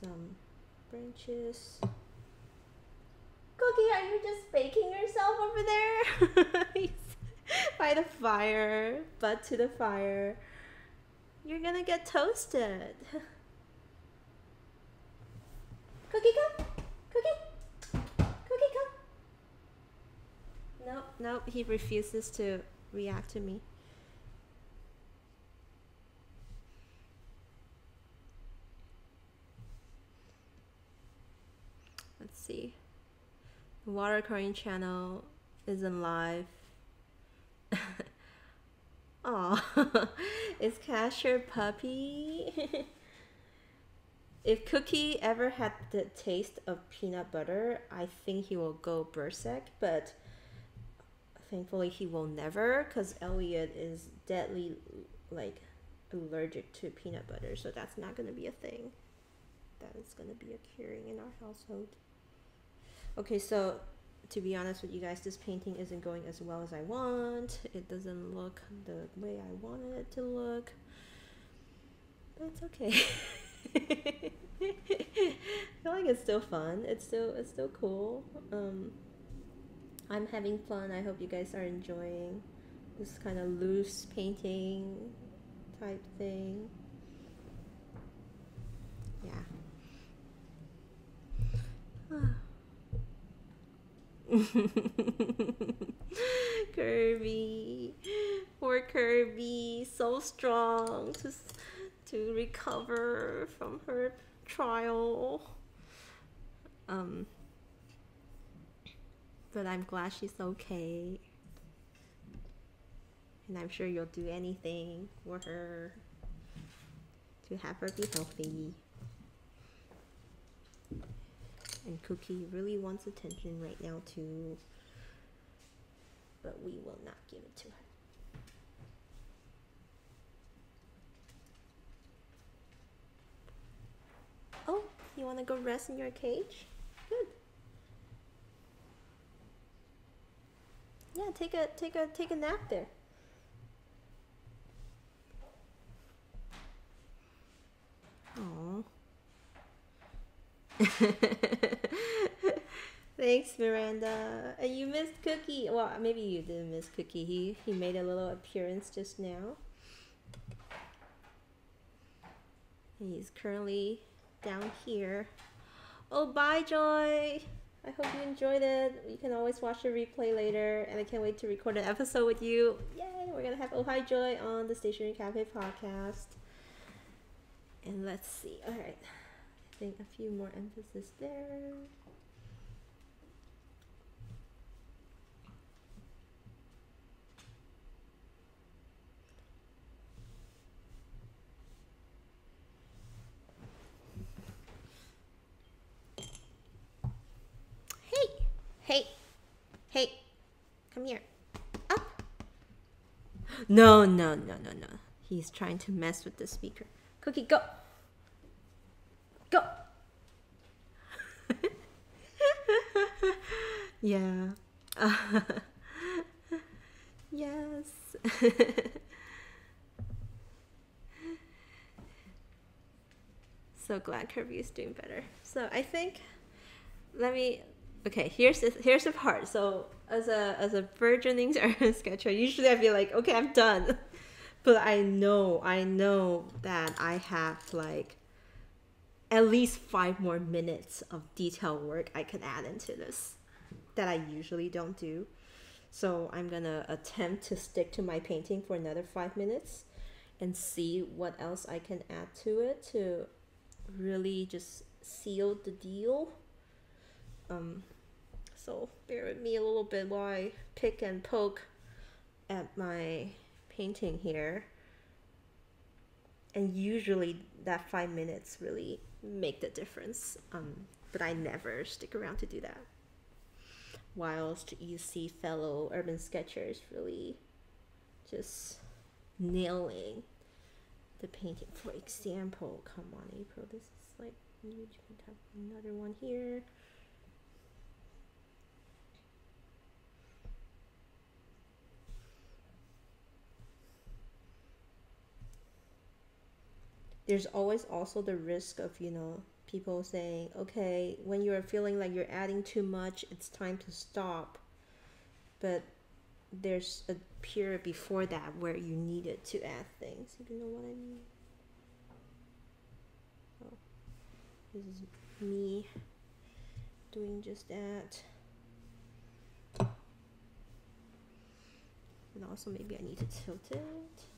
some branches. Cookie, are you just baking yourself over there? By the fire, butt to the fire. You're gonna get toasted. Cookie, come. Cookie. Cookie, come. Nope, nope. He refuses to react to me. Let's see. The current channel isn't live. Oh, is Cash your puppy? if Cookie ever had the taste of peanut butter, I think he will go berserk, but thankfully he will never because Elliot is deadly like allergic to peanut butter, so that's not gonna be a thing. That is gonna be occurring in our household. Okay, so to be honest with you guys, this painting isn't going as well as I want. It doesn't look the way I wanted it to look. But it's okay. I feel like it's still fun. It's still it's still cool. Um, I'm having fun. I hope you guys are enjoying this kind of loose painting type thing. Yeah. Kirby, poor Kirby, so strong to to recover from her trial. Um, but I'm glad she's okay, and I'm sure you'll do anything for her to have her be healthy. And Cookie really wants attention right now too. But we will not give it to her. Oh, you want to go rest in your cage? Good. Yeah, take a take a take a nap there. Aww. Thanks, Miranda. And you missed Cookie. Well, maybe you didn't miss Cookie. He he made a little appearance just now. He's currently down here Oh, bye, Joy. I hope you enjoyed it. You can always watch the replay later, and I can't wait to record an episode with you. Yay! We're gonna have Oh Hi Joy on the Stationery Cafe podcast. And let's see. All right, I think a few more emphasis there. Hey, hey, hey, come here. Up. No, no, no, no, no. He's trying to mess with the speaker. Cookie, go. Go. yeah. yes. so glad Kirby is doing better. So I think let me okay here's the here's the part. So as a as a burgeoning sketcher usually i'd be like okay i'm done. But i know i know that i have like at least five more minutes of detail work i can add into this that i usually don't do. So i'm gonna attempt to stick to my painting for another five minutes and see what else i can add to it to really just seal the deal um, so bear with me a little bit while I pick and poke at my painting here. And usually that five minutes really make the difference. Um, but I never stick around to do that. Whilst you see fellow urban sketchers really just nailing the painting. For example, come on, April, this is like you can have another one here. There's always also the risk of you know people saying okay when you're feeling like you're adding too much it's time to stop. But there's a period before that where you needed to add things you know what i mean. Oh, this is me doing just that. And also maybe i need to tilt it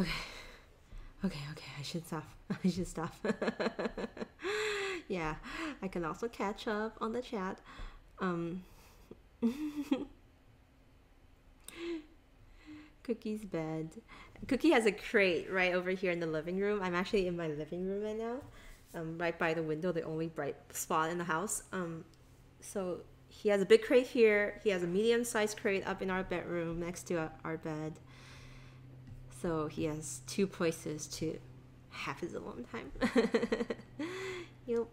Okay. Okay, okay, I should stop. I should stop. yeah, I can also catch up on the chat. Um Cookie's bed. Cookie has a crate right over here in the living room. I'm actually in my living room right now. Um, right by the window, the only bright spot in the house. Um, so he has a big crate here. He has a medium-sized crate up in our bedroom next to our bed. So he has two places to have his alone time. yep.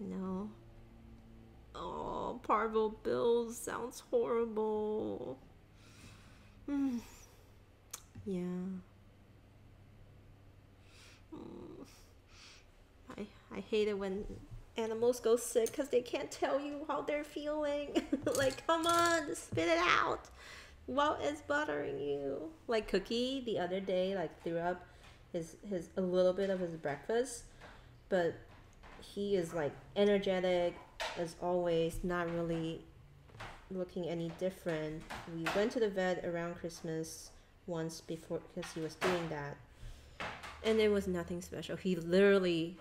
No. Oh, Parvo Bills sounds horrible. Mm. Yeah. Mm. I I hate it when animals go sick because they can't tell you how they're feeling. like, come on, spit it out. What is bothering you? Like Cookie the other day, like threw up his his a little bit of his breakfast, but he is like energetic as always, not really looking any different. We went to the vet around Christmas once before because he was doing that, and it was nothing special. He literally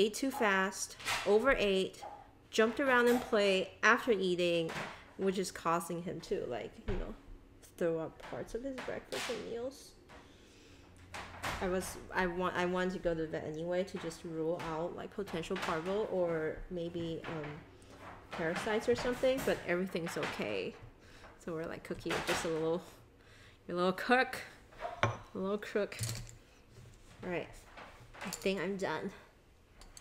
ate too fast, overate, jumped around and play after eating, which is causing him to like you know throw up parts of his breakfast and meals. I was I want I wanted to go to the vet anyway to just rule out like potential parvo or maybe um, parasites or something, but everything's okay. So we're like cookie, just a little your little cook, a little crook. All right, I think I'm done.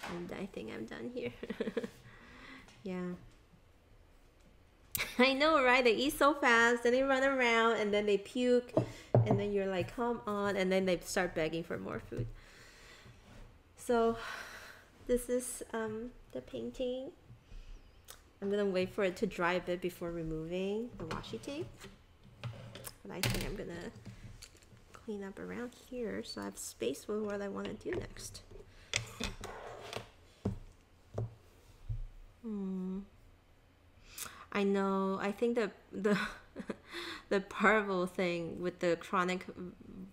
And I think I'm done here. yeah. I know, right? They eat so fast, then they run around, and then they puke, and then you're like, come on, and then they start begging for more food. So, this is um, the painting. I'm gonna wait for it to dry a bit before removing the washi tape. But I think I'm gonna clean up around here so I have space for what I want to do next. Hmm. I know. I think the the the parvo thing with the chronic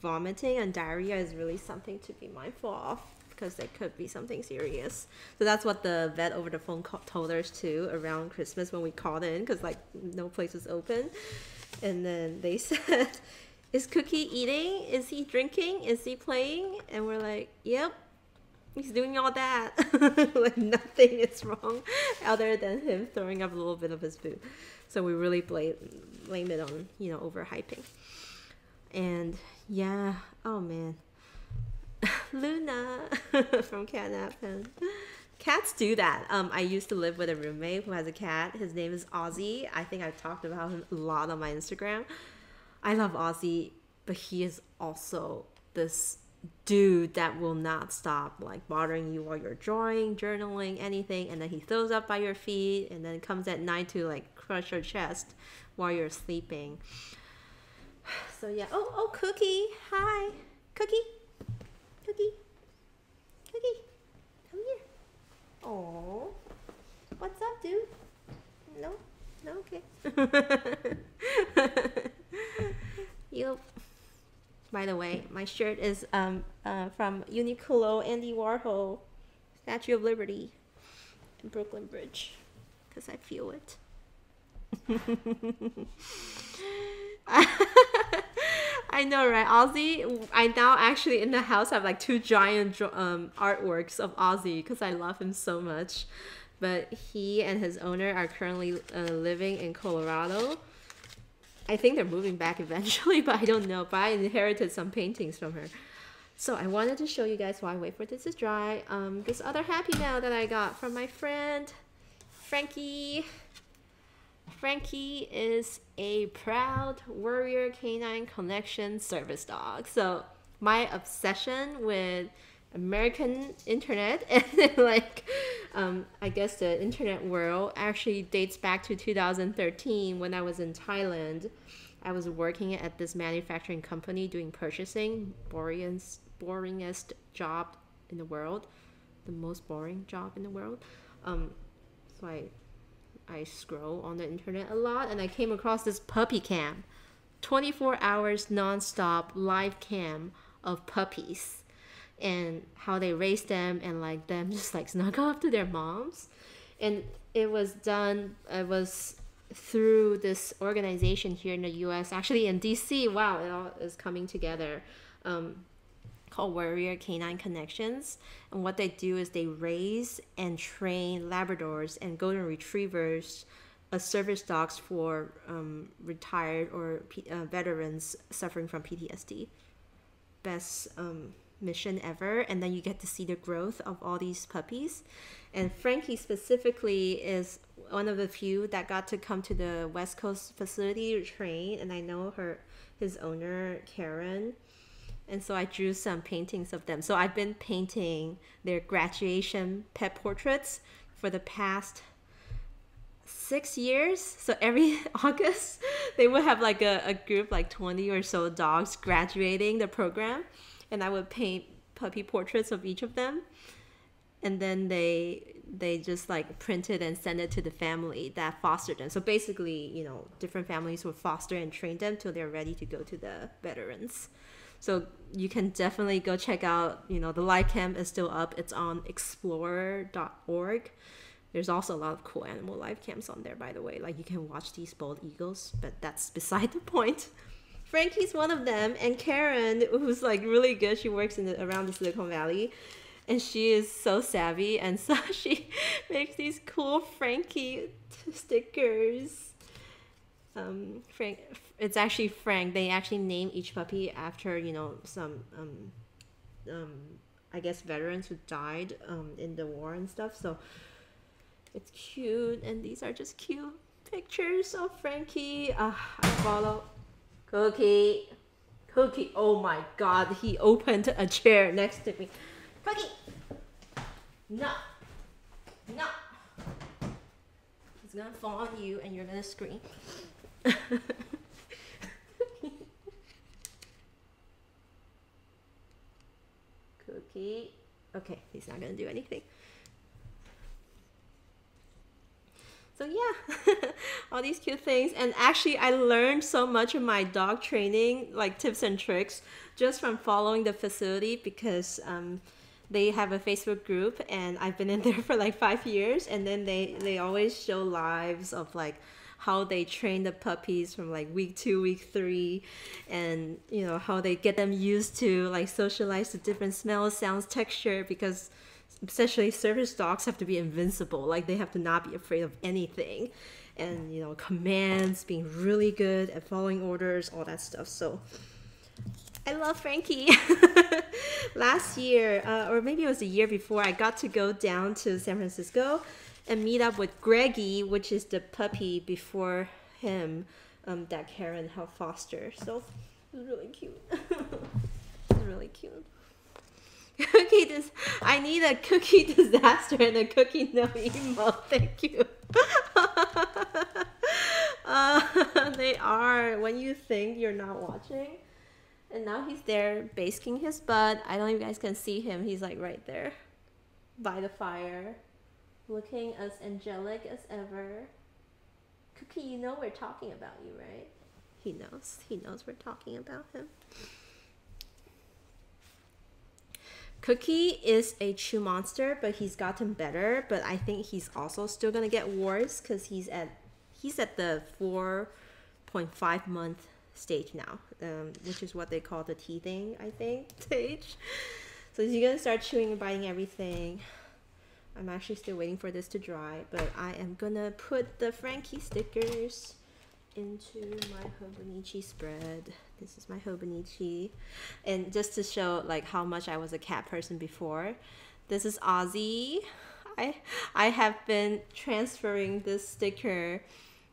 vomiting and diarrhea is really something to be mindful of because it could be something serious. So that's what the vet over the phone told us too around Christmas when we called in because like no place was open, and then they said, "Is Cookie eating? Is he drinking? Is he playing?" And we're like, "Yep." He's doing all that. like nothing is wrong other than him throwing up a little bit of his food. So we really blame blame it on, you know, overhyping. And yeah, oh man. Luna from Catnap Cats do that. Um, I used to live with a roommate who has a cat. His name is Ozzy. I think I've talked about him a lot on my Instagram. I love Ozzy, but he is also this dude that will not stop like bothering you while you're drawing, journaling, anything, and then he throws up by your feet and then comes at night to like crush your chest while you're sleeping. So yeah. Oh oh Cookie. Hi. Cookie. Cookie. Cookie. Come here. Oh. What's up, dude? No? No, okay. yep. By the way, my shirt is um, uh, from Uniqlo, Andy Warhol, Statue of Liberty, and Brooklyn Bridge, because I feel it. I know, right? Ozzy. I now actually in the house have like two giant um, artworks of Ozzy because I love him so much. But he and his owner are currently uh, living in Colorado I think they're moving back eventually, but I don't know. But I inherited some paintings from her. So I wanted to show you guys while I wait for this to dry. Um, this other happy mail that I got from my friend Frankie. Frankie is a proud Warrior Canine Connection service dog. So my obsession with American internet and like um, I guess the internet world actually dates back to 2013 when I was in Thailand. I was working at this manufacturing company doing purchasing, boringest, boringest job in the world, the most boring job in the world. Um, so I I scroll on the internet a lot and I came across this puppy cam, 24 hours nonstop live cam of puppies and how they raised them and like them just like snuggle up to their moms. And it was done it was through this organization here in the us actually in dc wow it all is coming together um, called warrior canine connections. And what they do is they raise and train labradors and golden retrievers as service dogs for um, retired or uh, veterans suffering from ptsd best um, mission ever and then you get to see the growth of all these puppies. And frankie specifically is one of the few that got to come to the west coast facility to train and i know her his owner karen. And so i drew some paintings of them. So i've been painting their graduation pet portraits for the past six years. So every august they would have like a, a group like 20 or so dogs graduating the program and I would paint puppy portraits of each of them, and then they they just like print it and send it to the family that fostered them. So basically, you know, different families would foster and train them till they're ready to go to the veterans. So you can definitely go check out, you know, the live cam is still up. It's on explore.org. There's also a lot of cool animal live cams on there, by the way. Like you can watch these bald eagles, but that's beside the point. Frankie's one of them, and Karen, who's like really good. She works in the, around the Silicon Valley, and she is so savvy, and so she makes these cool Frankie stickers. Um, Frank, it's actually Frank. They actually name each puppy after you know some um, um, I guess veterans who died um in the war and stuff. So it's cute, and these are just cute pictures of Frankie. Uh, I follow Cookie. Cookie. Oh my god, he opened a chair next to me. Cookie! No. No. He's gonna fall on you and you're gonna scream. Cookie. Okay, he's not gonna do anything. So yeah, all these cute things. And actually, I learned so much of my dog training, like tips and tricks, just from following the facility because um, they have a Facebook group, and I've been in there for like five years. And then they they always show lives of like how they train the puppies from like week two, week three, and you know how they get them used to like socialize to different smells, sounds, texture because especially service dogs have to be invincible. Like they have to not be afraid of anything. And you know commands being really good at following orders all that stuff. So i love frankie. Last year uh, or maybe it was a year before i got to go down to san francisco and meet up with greggy which is the puppy before him um, that karen helped foster. So it was really cute. It's really cute Cookie dis- I need a cookie disaster and a cookie no emo. Thank you. uh, they are when you think you're not watching. And now he's there basking his butt. I don't know if you guys can see him. He's like right there by the fire, looking as angelic as ever. Cookie, you know we're talking about you, right? He knows. He knows we're talking about him. Cookie is a chew monster, but he's gotten better. But I think he's also still gonna get worse because he's at he's at the four point five month stage now, um, which is what they call the teething, I think, stage. So he's gonna start chewing and biting everything. I'm actually still waiting for this to dry, but I am gonna put the Frankie stickers into my Hobonichi spread. This is my Hobonichi. And just to show like how much I was a cat person before, this is Ozzy. I I have been transferring this sticker,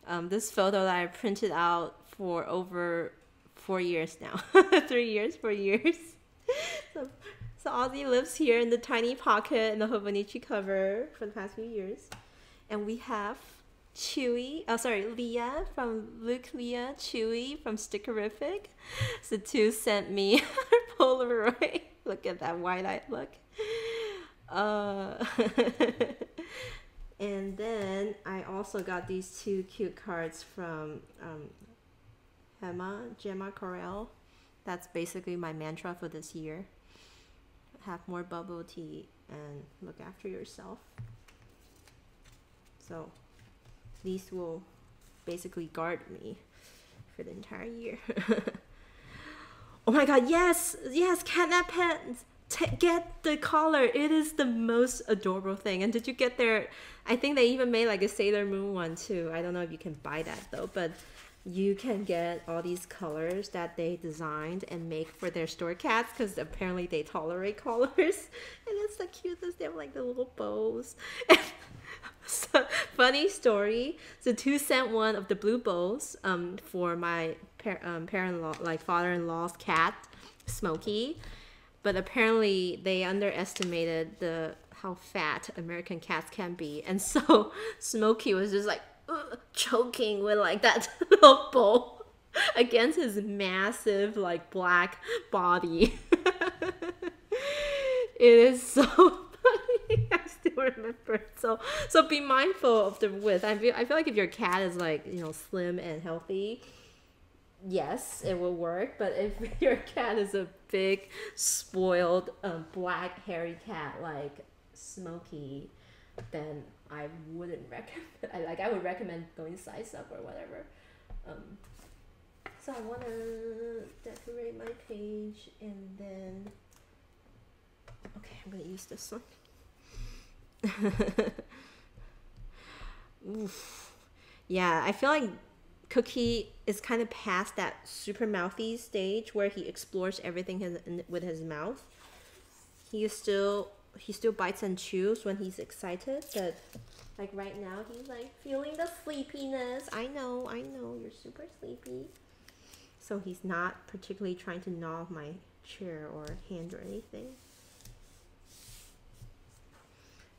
um, this photo that I printed out for over four years now. Three years, four years. so, so Ozzy lives here in the tiny pocket in the Hobonichi cover for the past few years. And we have Chewy, oh sorry, Leah from Luke Leah, Chewy from Stickerific. So two sent me her Polaroid. Look at that wide-eyed look. Uh, and then I also got these two cute cards from um, Gemma, Gemma Corel. That's basically my mantra for this year. Have more bubble tea and look after yourself. So these will basically guard me for the entire year. oh my god, yes, yes, catnap pens. T- get the collar. It is the most adorable thing. And did you get their? I think they even made like a Sailor Moon one too. I don't know if you can buy that though, but you can get all these colors that they designed and make for their store cats because apparently they tolerate collars. And it's the cutest. They have like the little bows. so, funny story. So two sent one of the blue bows um, for my par- um, parent-in-law, like father-in-law's cat, Smokey. But apparently they underestimated the how fat American cats can be, and so Smokey was just like choking with like that little bowl against his massive like black body. it is so remember. So so be mindful of the width. I feel I feel like if your cat is like you know slim and healthy, yes, it will work. But if your cat is a big, spoiled, um, black hairy cat like Smokey, then I wouldn't recommend. I like I would recommend going size up or whatever. Um, So I want to decorate my page and then. Okay, I'm gonna use this one. Yeah, I feel like Cookie is kind of past that super mouthy stage where he explores everything his, in, with his mouth. He is still he still bites and chews when he's excited, but like right now he's like feeling the sleepiness. I know, I know, you're super sleepy. So he's not particularly trying to gnaw my chair or hand or anything.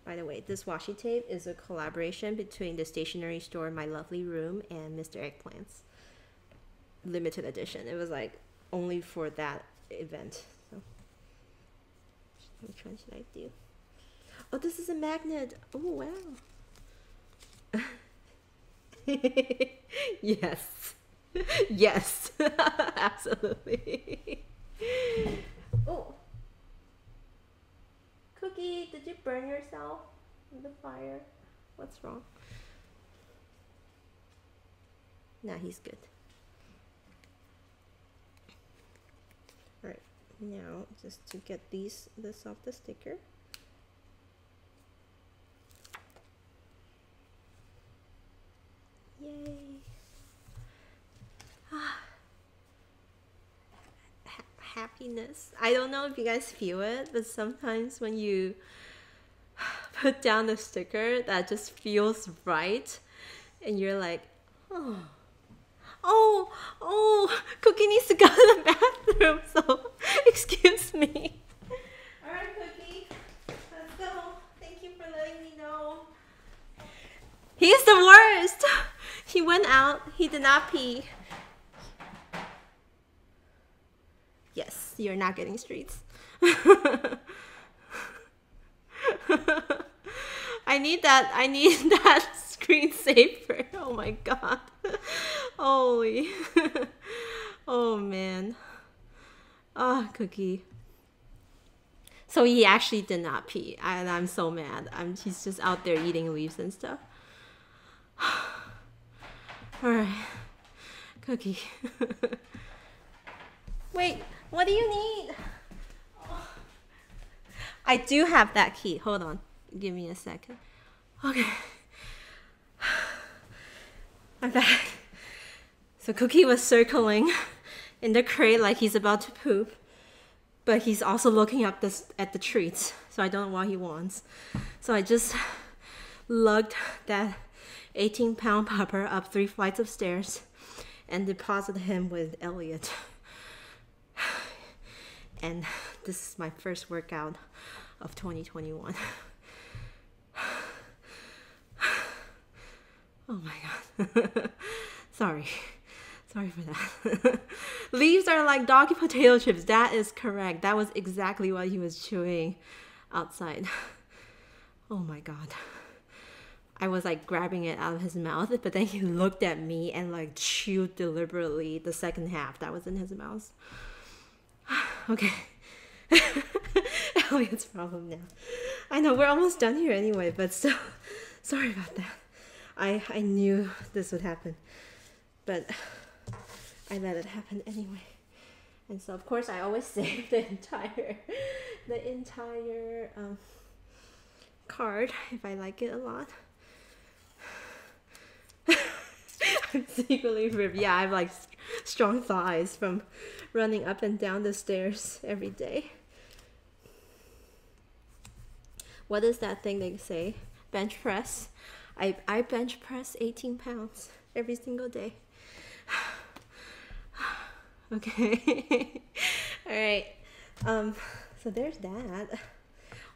By the way, this washi tape is a collaboration between the stationery store My Lovely Room and Mr. Eggplants. Limited edition. It was like only for that event. So which one should I do? Oh, this is a magnet. Oh, wow. yes. yes. Absolutely. oh. Cookie, did you burn yourself in the fire? What's wrong? Nah, he's good. Alright, now just to get these this off the sticker. Yay. Ah. Ha- happiness. I don't know if you guys feel it, but sometimes when you put down the sticker, that just feels right. And you're like, oh, oh, oh, Cookie needs to go to the bathroom, so excuse me. All right, Cookie, let's go. Thank you for letting me know. He's the worst. He went out. He did not pee. Yes, you're not getting streets. I need that. I need that screensaver. Oh my god. Holy. oh man. Ah, oh, Cookie. So he actually did not pee, and I'm so mad. I'm he's just out there eating leaves and stuff. All right, Cookie. Wait, what do you need? I do have that key. Hold on. Give me a second. Okay. I'm back. So Cookie was circling in the crate like he's about to poop, but he's also looking up this at the treats. So I don't know what he wants. So I just lugged that 18 pound pupper up three flights of stairs and deposited him with Elliot. And this is my first workout of 2021. oh my god. Sorry. Sorry for that. Leaves are like doggy potato chips. That is correct. That was exactly what he was chewing outside. Oh my god. I was like grabbing it out of his mouth, but then he looked at me and like chewed deliberately the second half that was in his mouth. okay. Elliot's problem now. I know we're almost done here anyway, but still, sorry about that. I I knew this would happen, but I let it happen anyway. And so of course I always save the entire the entire um, card if I like it a lot. I'm secretly. Yeah, I have like strong thighs from running up and down the stairs every day. What is that thing they say? Bench press. I, I bench press 18 pounds every single day. okay. All right. Um, so there's that.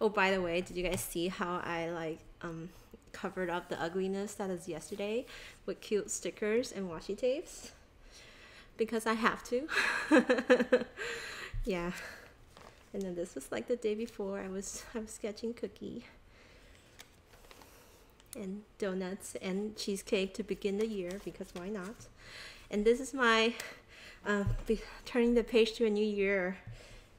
Oh, by the way, did you guys see how I like um covered up the ugliness that is yesterday with cute stickers and washi tapes? Because I have to. yeah. And then this was like the day before I was I was sketching cookie and donuts and cheesecake to begin the year because why not? And this is my uh, turning the page to a new year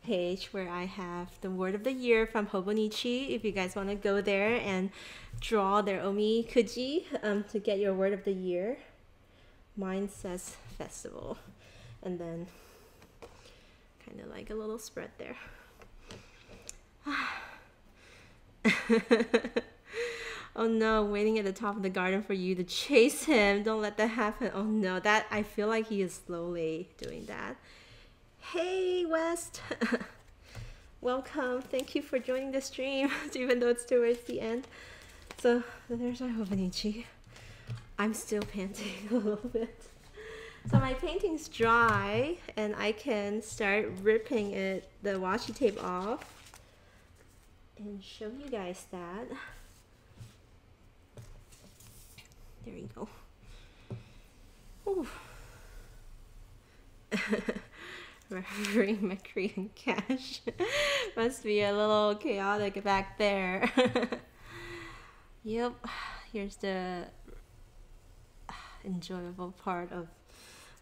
page where I have the word of the year from Hobonichi. If you guys want to go there and draw their omikuji um, to get your word of the year. Mine says festival. and then kind of like a little spread there. oh no, waiting at the top of the garden for you to chase him. Don't let that happen. Oh no, that I feel like he is slowly doing that. Hey West. Welcome. Thank you for joining the stream, even though it's towards the end. So there's our Hobonichi. I'm still panting a little bit. So my painting's dry and I can start ripping it the washi tape off and show you guys that. There you go. Ooh. Remembering my Korean cash must be a little chaotic back there. yep, here's the enjoyable part of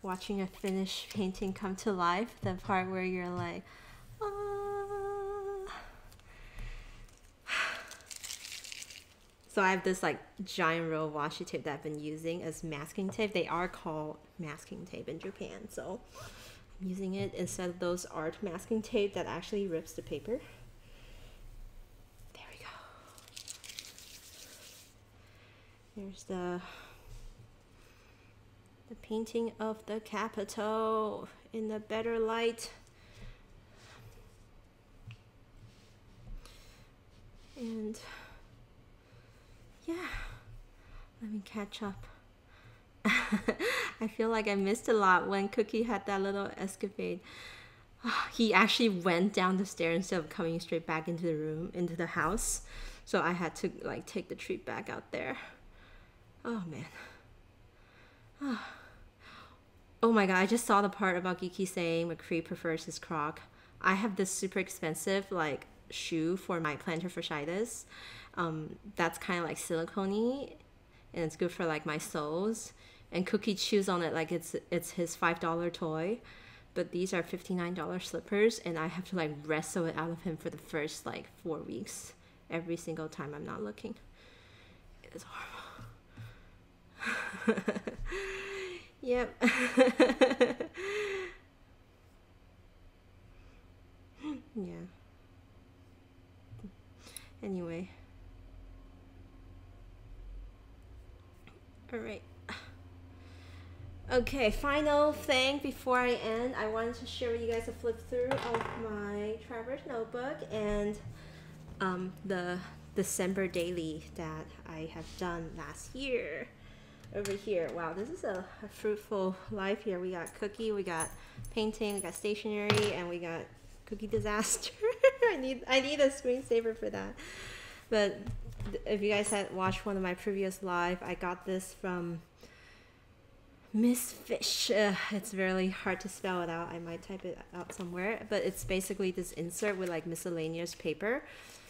watching a finished painting come to life. The part where you're like, ah. So I have this like giant roll of washi tape that I've been using as masking tape. They are called masking tape in Japan. So I'm using it instead of those art masking tape that actually rips the paper. There we go. Here's the the painting of the Capitol in the better light. And yeah, let me catch up. I feel like I missed a lot when Cookie had that little escapade. He actually went down the stairs instead of coming straight back into the room, into the house. So I had to like take the treat back out there. Oh man. Oh my god, I just saw the part about Geeky saying McCree prefers his croc. I have this super expensive like shoe for my plantar fasciitis. Um, that's kind of like silicone and it's good for like my soles. And Cookie chews on it like it's it's his five dollar toy. But these are fifty nine dollar slippers and I have to like wrestle it out of him for the first like four weeks. Every single time I'm not looking. It is horrible. Yep. yeah. Anyway. All right. Okay, final thing before I end, I wanted to share with you guys a flip through of my Traveler's notebook and um, the December daily that I have done last year over here. Wow, this is a, a, fruitful life here. We got cookie, we got painting, we got stationery, and we got cookie disaster. I need I need a screensaver for that. But if you guys had watched one of my previous live, I got this from Miss Fish. Uh, it's really hard to spell it out. I might type it out somewhere, but it's basically this insert with like miscellaneous paper.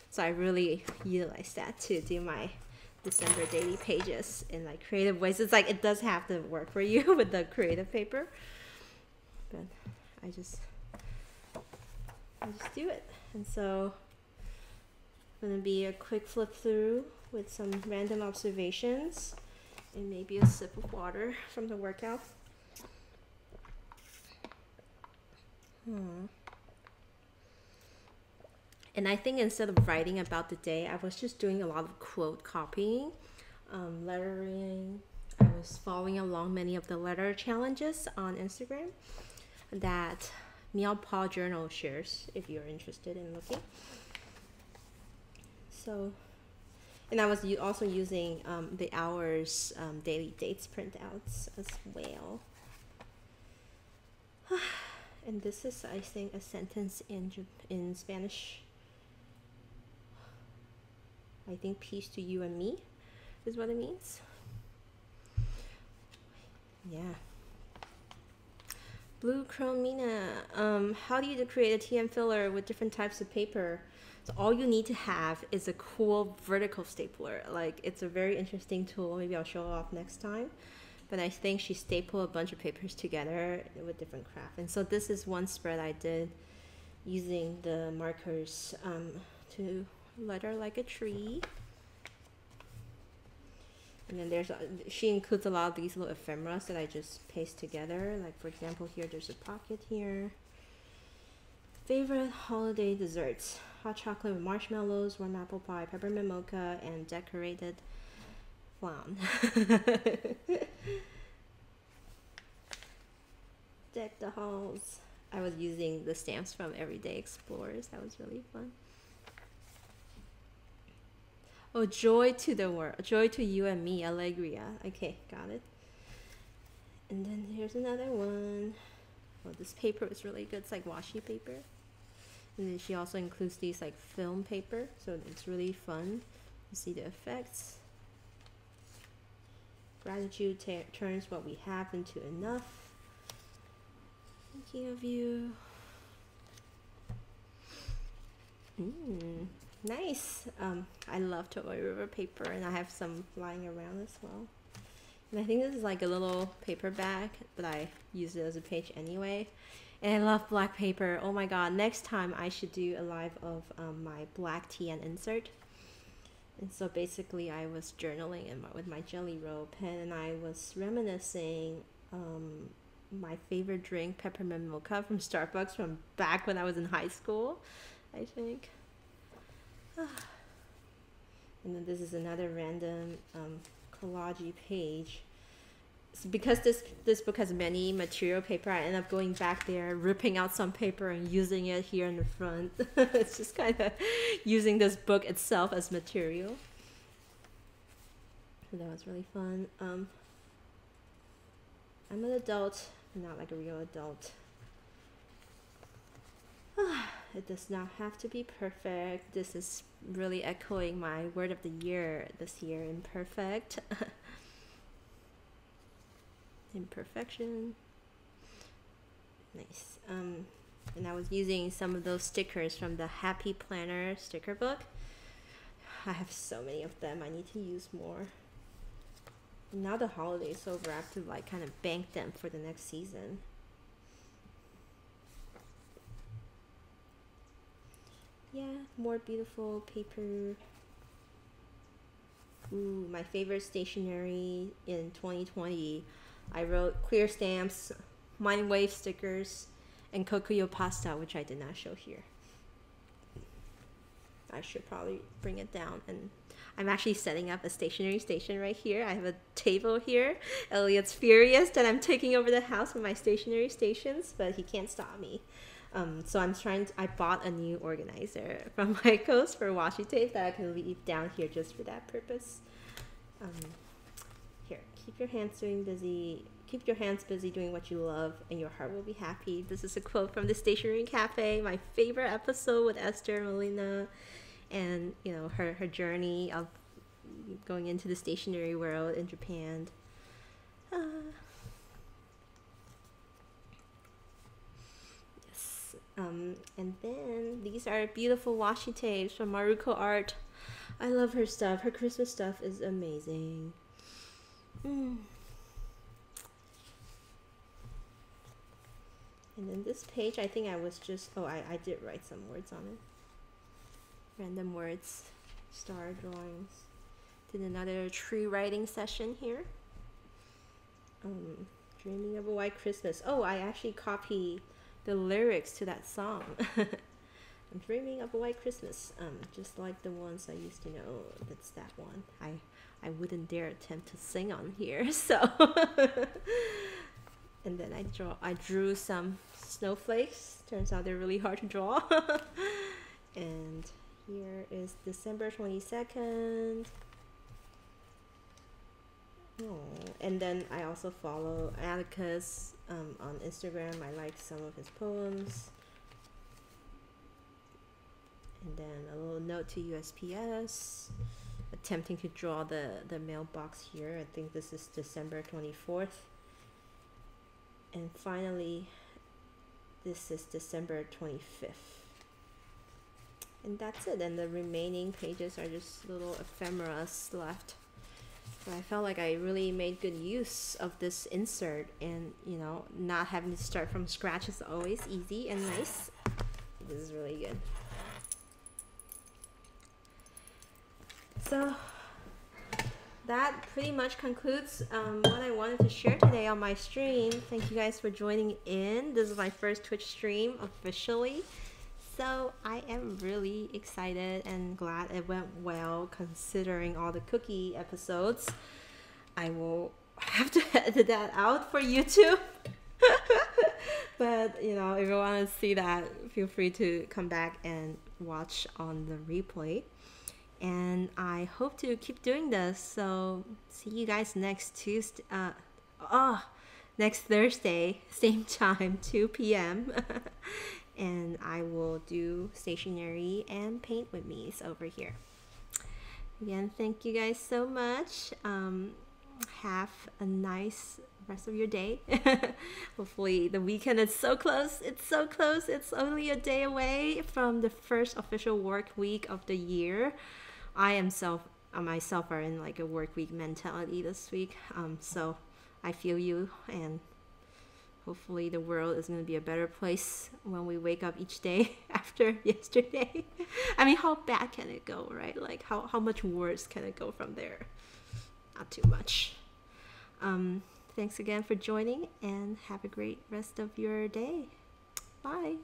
So I really utilize that to do my December daily pages in like creative ways. It's like it does have to work for you with the creative paper, but I just I just do it. And so gonna be a quick flip through with some random observations and maybe a sip of water from the workout. Hmm. And I think instead of writing about the day, I was just doing a lot of quote copying, um, lettering. I was following along many of the letter challenges on Instagram that Meow Paw Journal shares if you're interested in looking. So, and I was also using um, the hours um, daily dates printouts as well. and this is, I think, a sentence in in Spanish I think peace to you and me is what it means. Yeah. Blue Chromina. Um, how do you create a TN filler with different types of paper? So all you need to have is a cool vertical stapler. Like it's a very interesting tool. Maybe I'll show off next time. But I think she stapled a bunch of papers together with different craft. And so this is one spread I did using the markers um, to letter like a tree. And then there's uh, a, she includes a lot of these little ephemeras that I just paste together. Like for example, here there's a pocket here. Favorite holiday desserts: hot chocolate with marshmallows, warm apple pie, peppermint mocha, and decorated flan. Deck the halls. I was using the stamps from Everyday Explorers. That was really fun. Oh, joy to the world, joy to you and me, Allegria. Okay, got it. And then here's another one. Oh, this paper is really good. It's like washi paper. And then she also includes these like film paper, so it's really fun to see the effects. Gratitude turns what we have into enough. Thinking of you. Mm. Nice. Um, I love Tomoe River paper, and I have some lying around as well. And I think this is like a little paper bag, but I use it as a page anyway. And I love black paper. Oh my god, next time I should do a live of um, my black TN insert. And so basically, I was journaling my, with my Jelly Roll pen, and I was reminiscing um, my favorite drink, peppermint mocha from Starbucks from back when I was in high school, I think. and then this is another random um, collage page. So because this this book has many material paper, I end up going back there, ripping out some paper and using it here in the front. it's just kind of using this book itself as material. So that was really fun. Um, I'm an adult, not like a real adult. it does not have to be perfect. This is really echoing my word of the year this year imperfect. Imperfection. Nice. Um, and I was using some of those stickers from the Happy Planner sticker book. I have so many of them. I need to use more. Now the holiday's over, I have to like kind of bank them for the next season. Yeah, more beautiful paper. Ooh, my favorite stationery in 2020. I wrote clear stamps, mind wave stickers, and Kokuyo pasta, which I did not show here. I should probably bring it down and I'm actually setting up a stationery station right here. I have a table here. Elliot's furious that I'm taking over the house with my stationery stations, but he can't stop me. Um, so I'm trying. To, I bought a new organizer from Michaels for washi tape that I can leave down here just for that purpose. Um, here, keep your hands doing busy. Keep your hands busy doing what you love, and your heart will be happy. This is a quote from the Stationery Cafe, my favorite episode with Esther Molina, and you know her her journey of going into the stationery world in Japan. Uh, Um, and then these are beautiful washi tapes from Maruko Art. I love her stuff. Her Christmas stuff is amazing. Mm. And then this page, I think I was just, oh, I, I did write some words on it. Random words, star drawings. Did another tree writing session here. Um, Dreaming of a White Christmas. Oh, I actually copy the lyrics to that song. I'm dreaming of a white Christmas, um, just like the ones I used to know. That's that one. I I wouldn't dare attempt to sing on here. So, and then I draw. I drew some snowflakes. Turns out they're really hard to draw. and here is December twenty second. Oh, and then I also follow Atticus um, on Instagram. I like some of his poems. And then a little note to USPS. Attempting to draw the, the mailbox here. I think this is December 24th. And finally, this is December 25th. And that's it. And the remaining pages are just little ephemeras left. I felt like I really made good use of this insert and you know not having to start from scratch is always easy and nice. This is really good. So that pretty much concludes um, what I wanted to share today on my stream. Thank you guys for joining in. This is my first Twitch stream officially. So I am really excited and glad it went well considering all the cookie episodes. I will have to edit that out for YouTube. but you know, if you want to see that, feel free to come back and watch on the replay. And I hope to keep doing this. So see you guys next Tuesday. Uh, oh, next Thursday, same time, 2 p.m. and I will do stationery and paint with me over here. Again, thank you guys so much. Um, have a nice rest of your day. Hopefully, the weekend is so close. It's so close. It's only a day away from the first official work week of the year. I am self uh, myself are in like a work week mentality this week. Um, so I feel you, and hopefully the world is going to be a better place when we wake up each day after yesterday. I mean, how bad can it go, right? Like how how much worse can it go from there? Not too much. Um, thanks again for joining, and have a great rest of your day. Bye.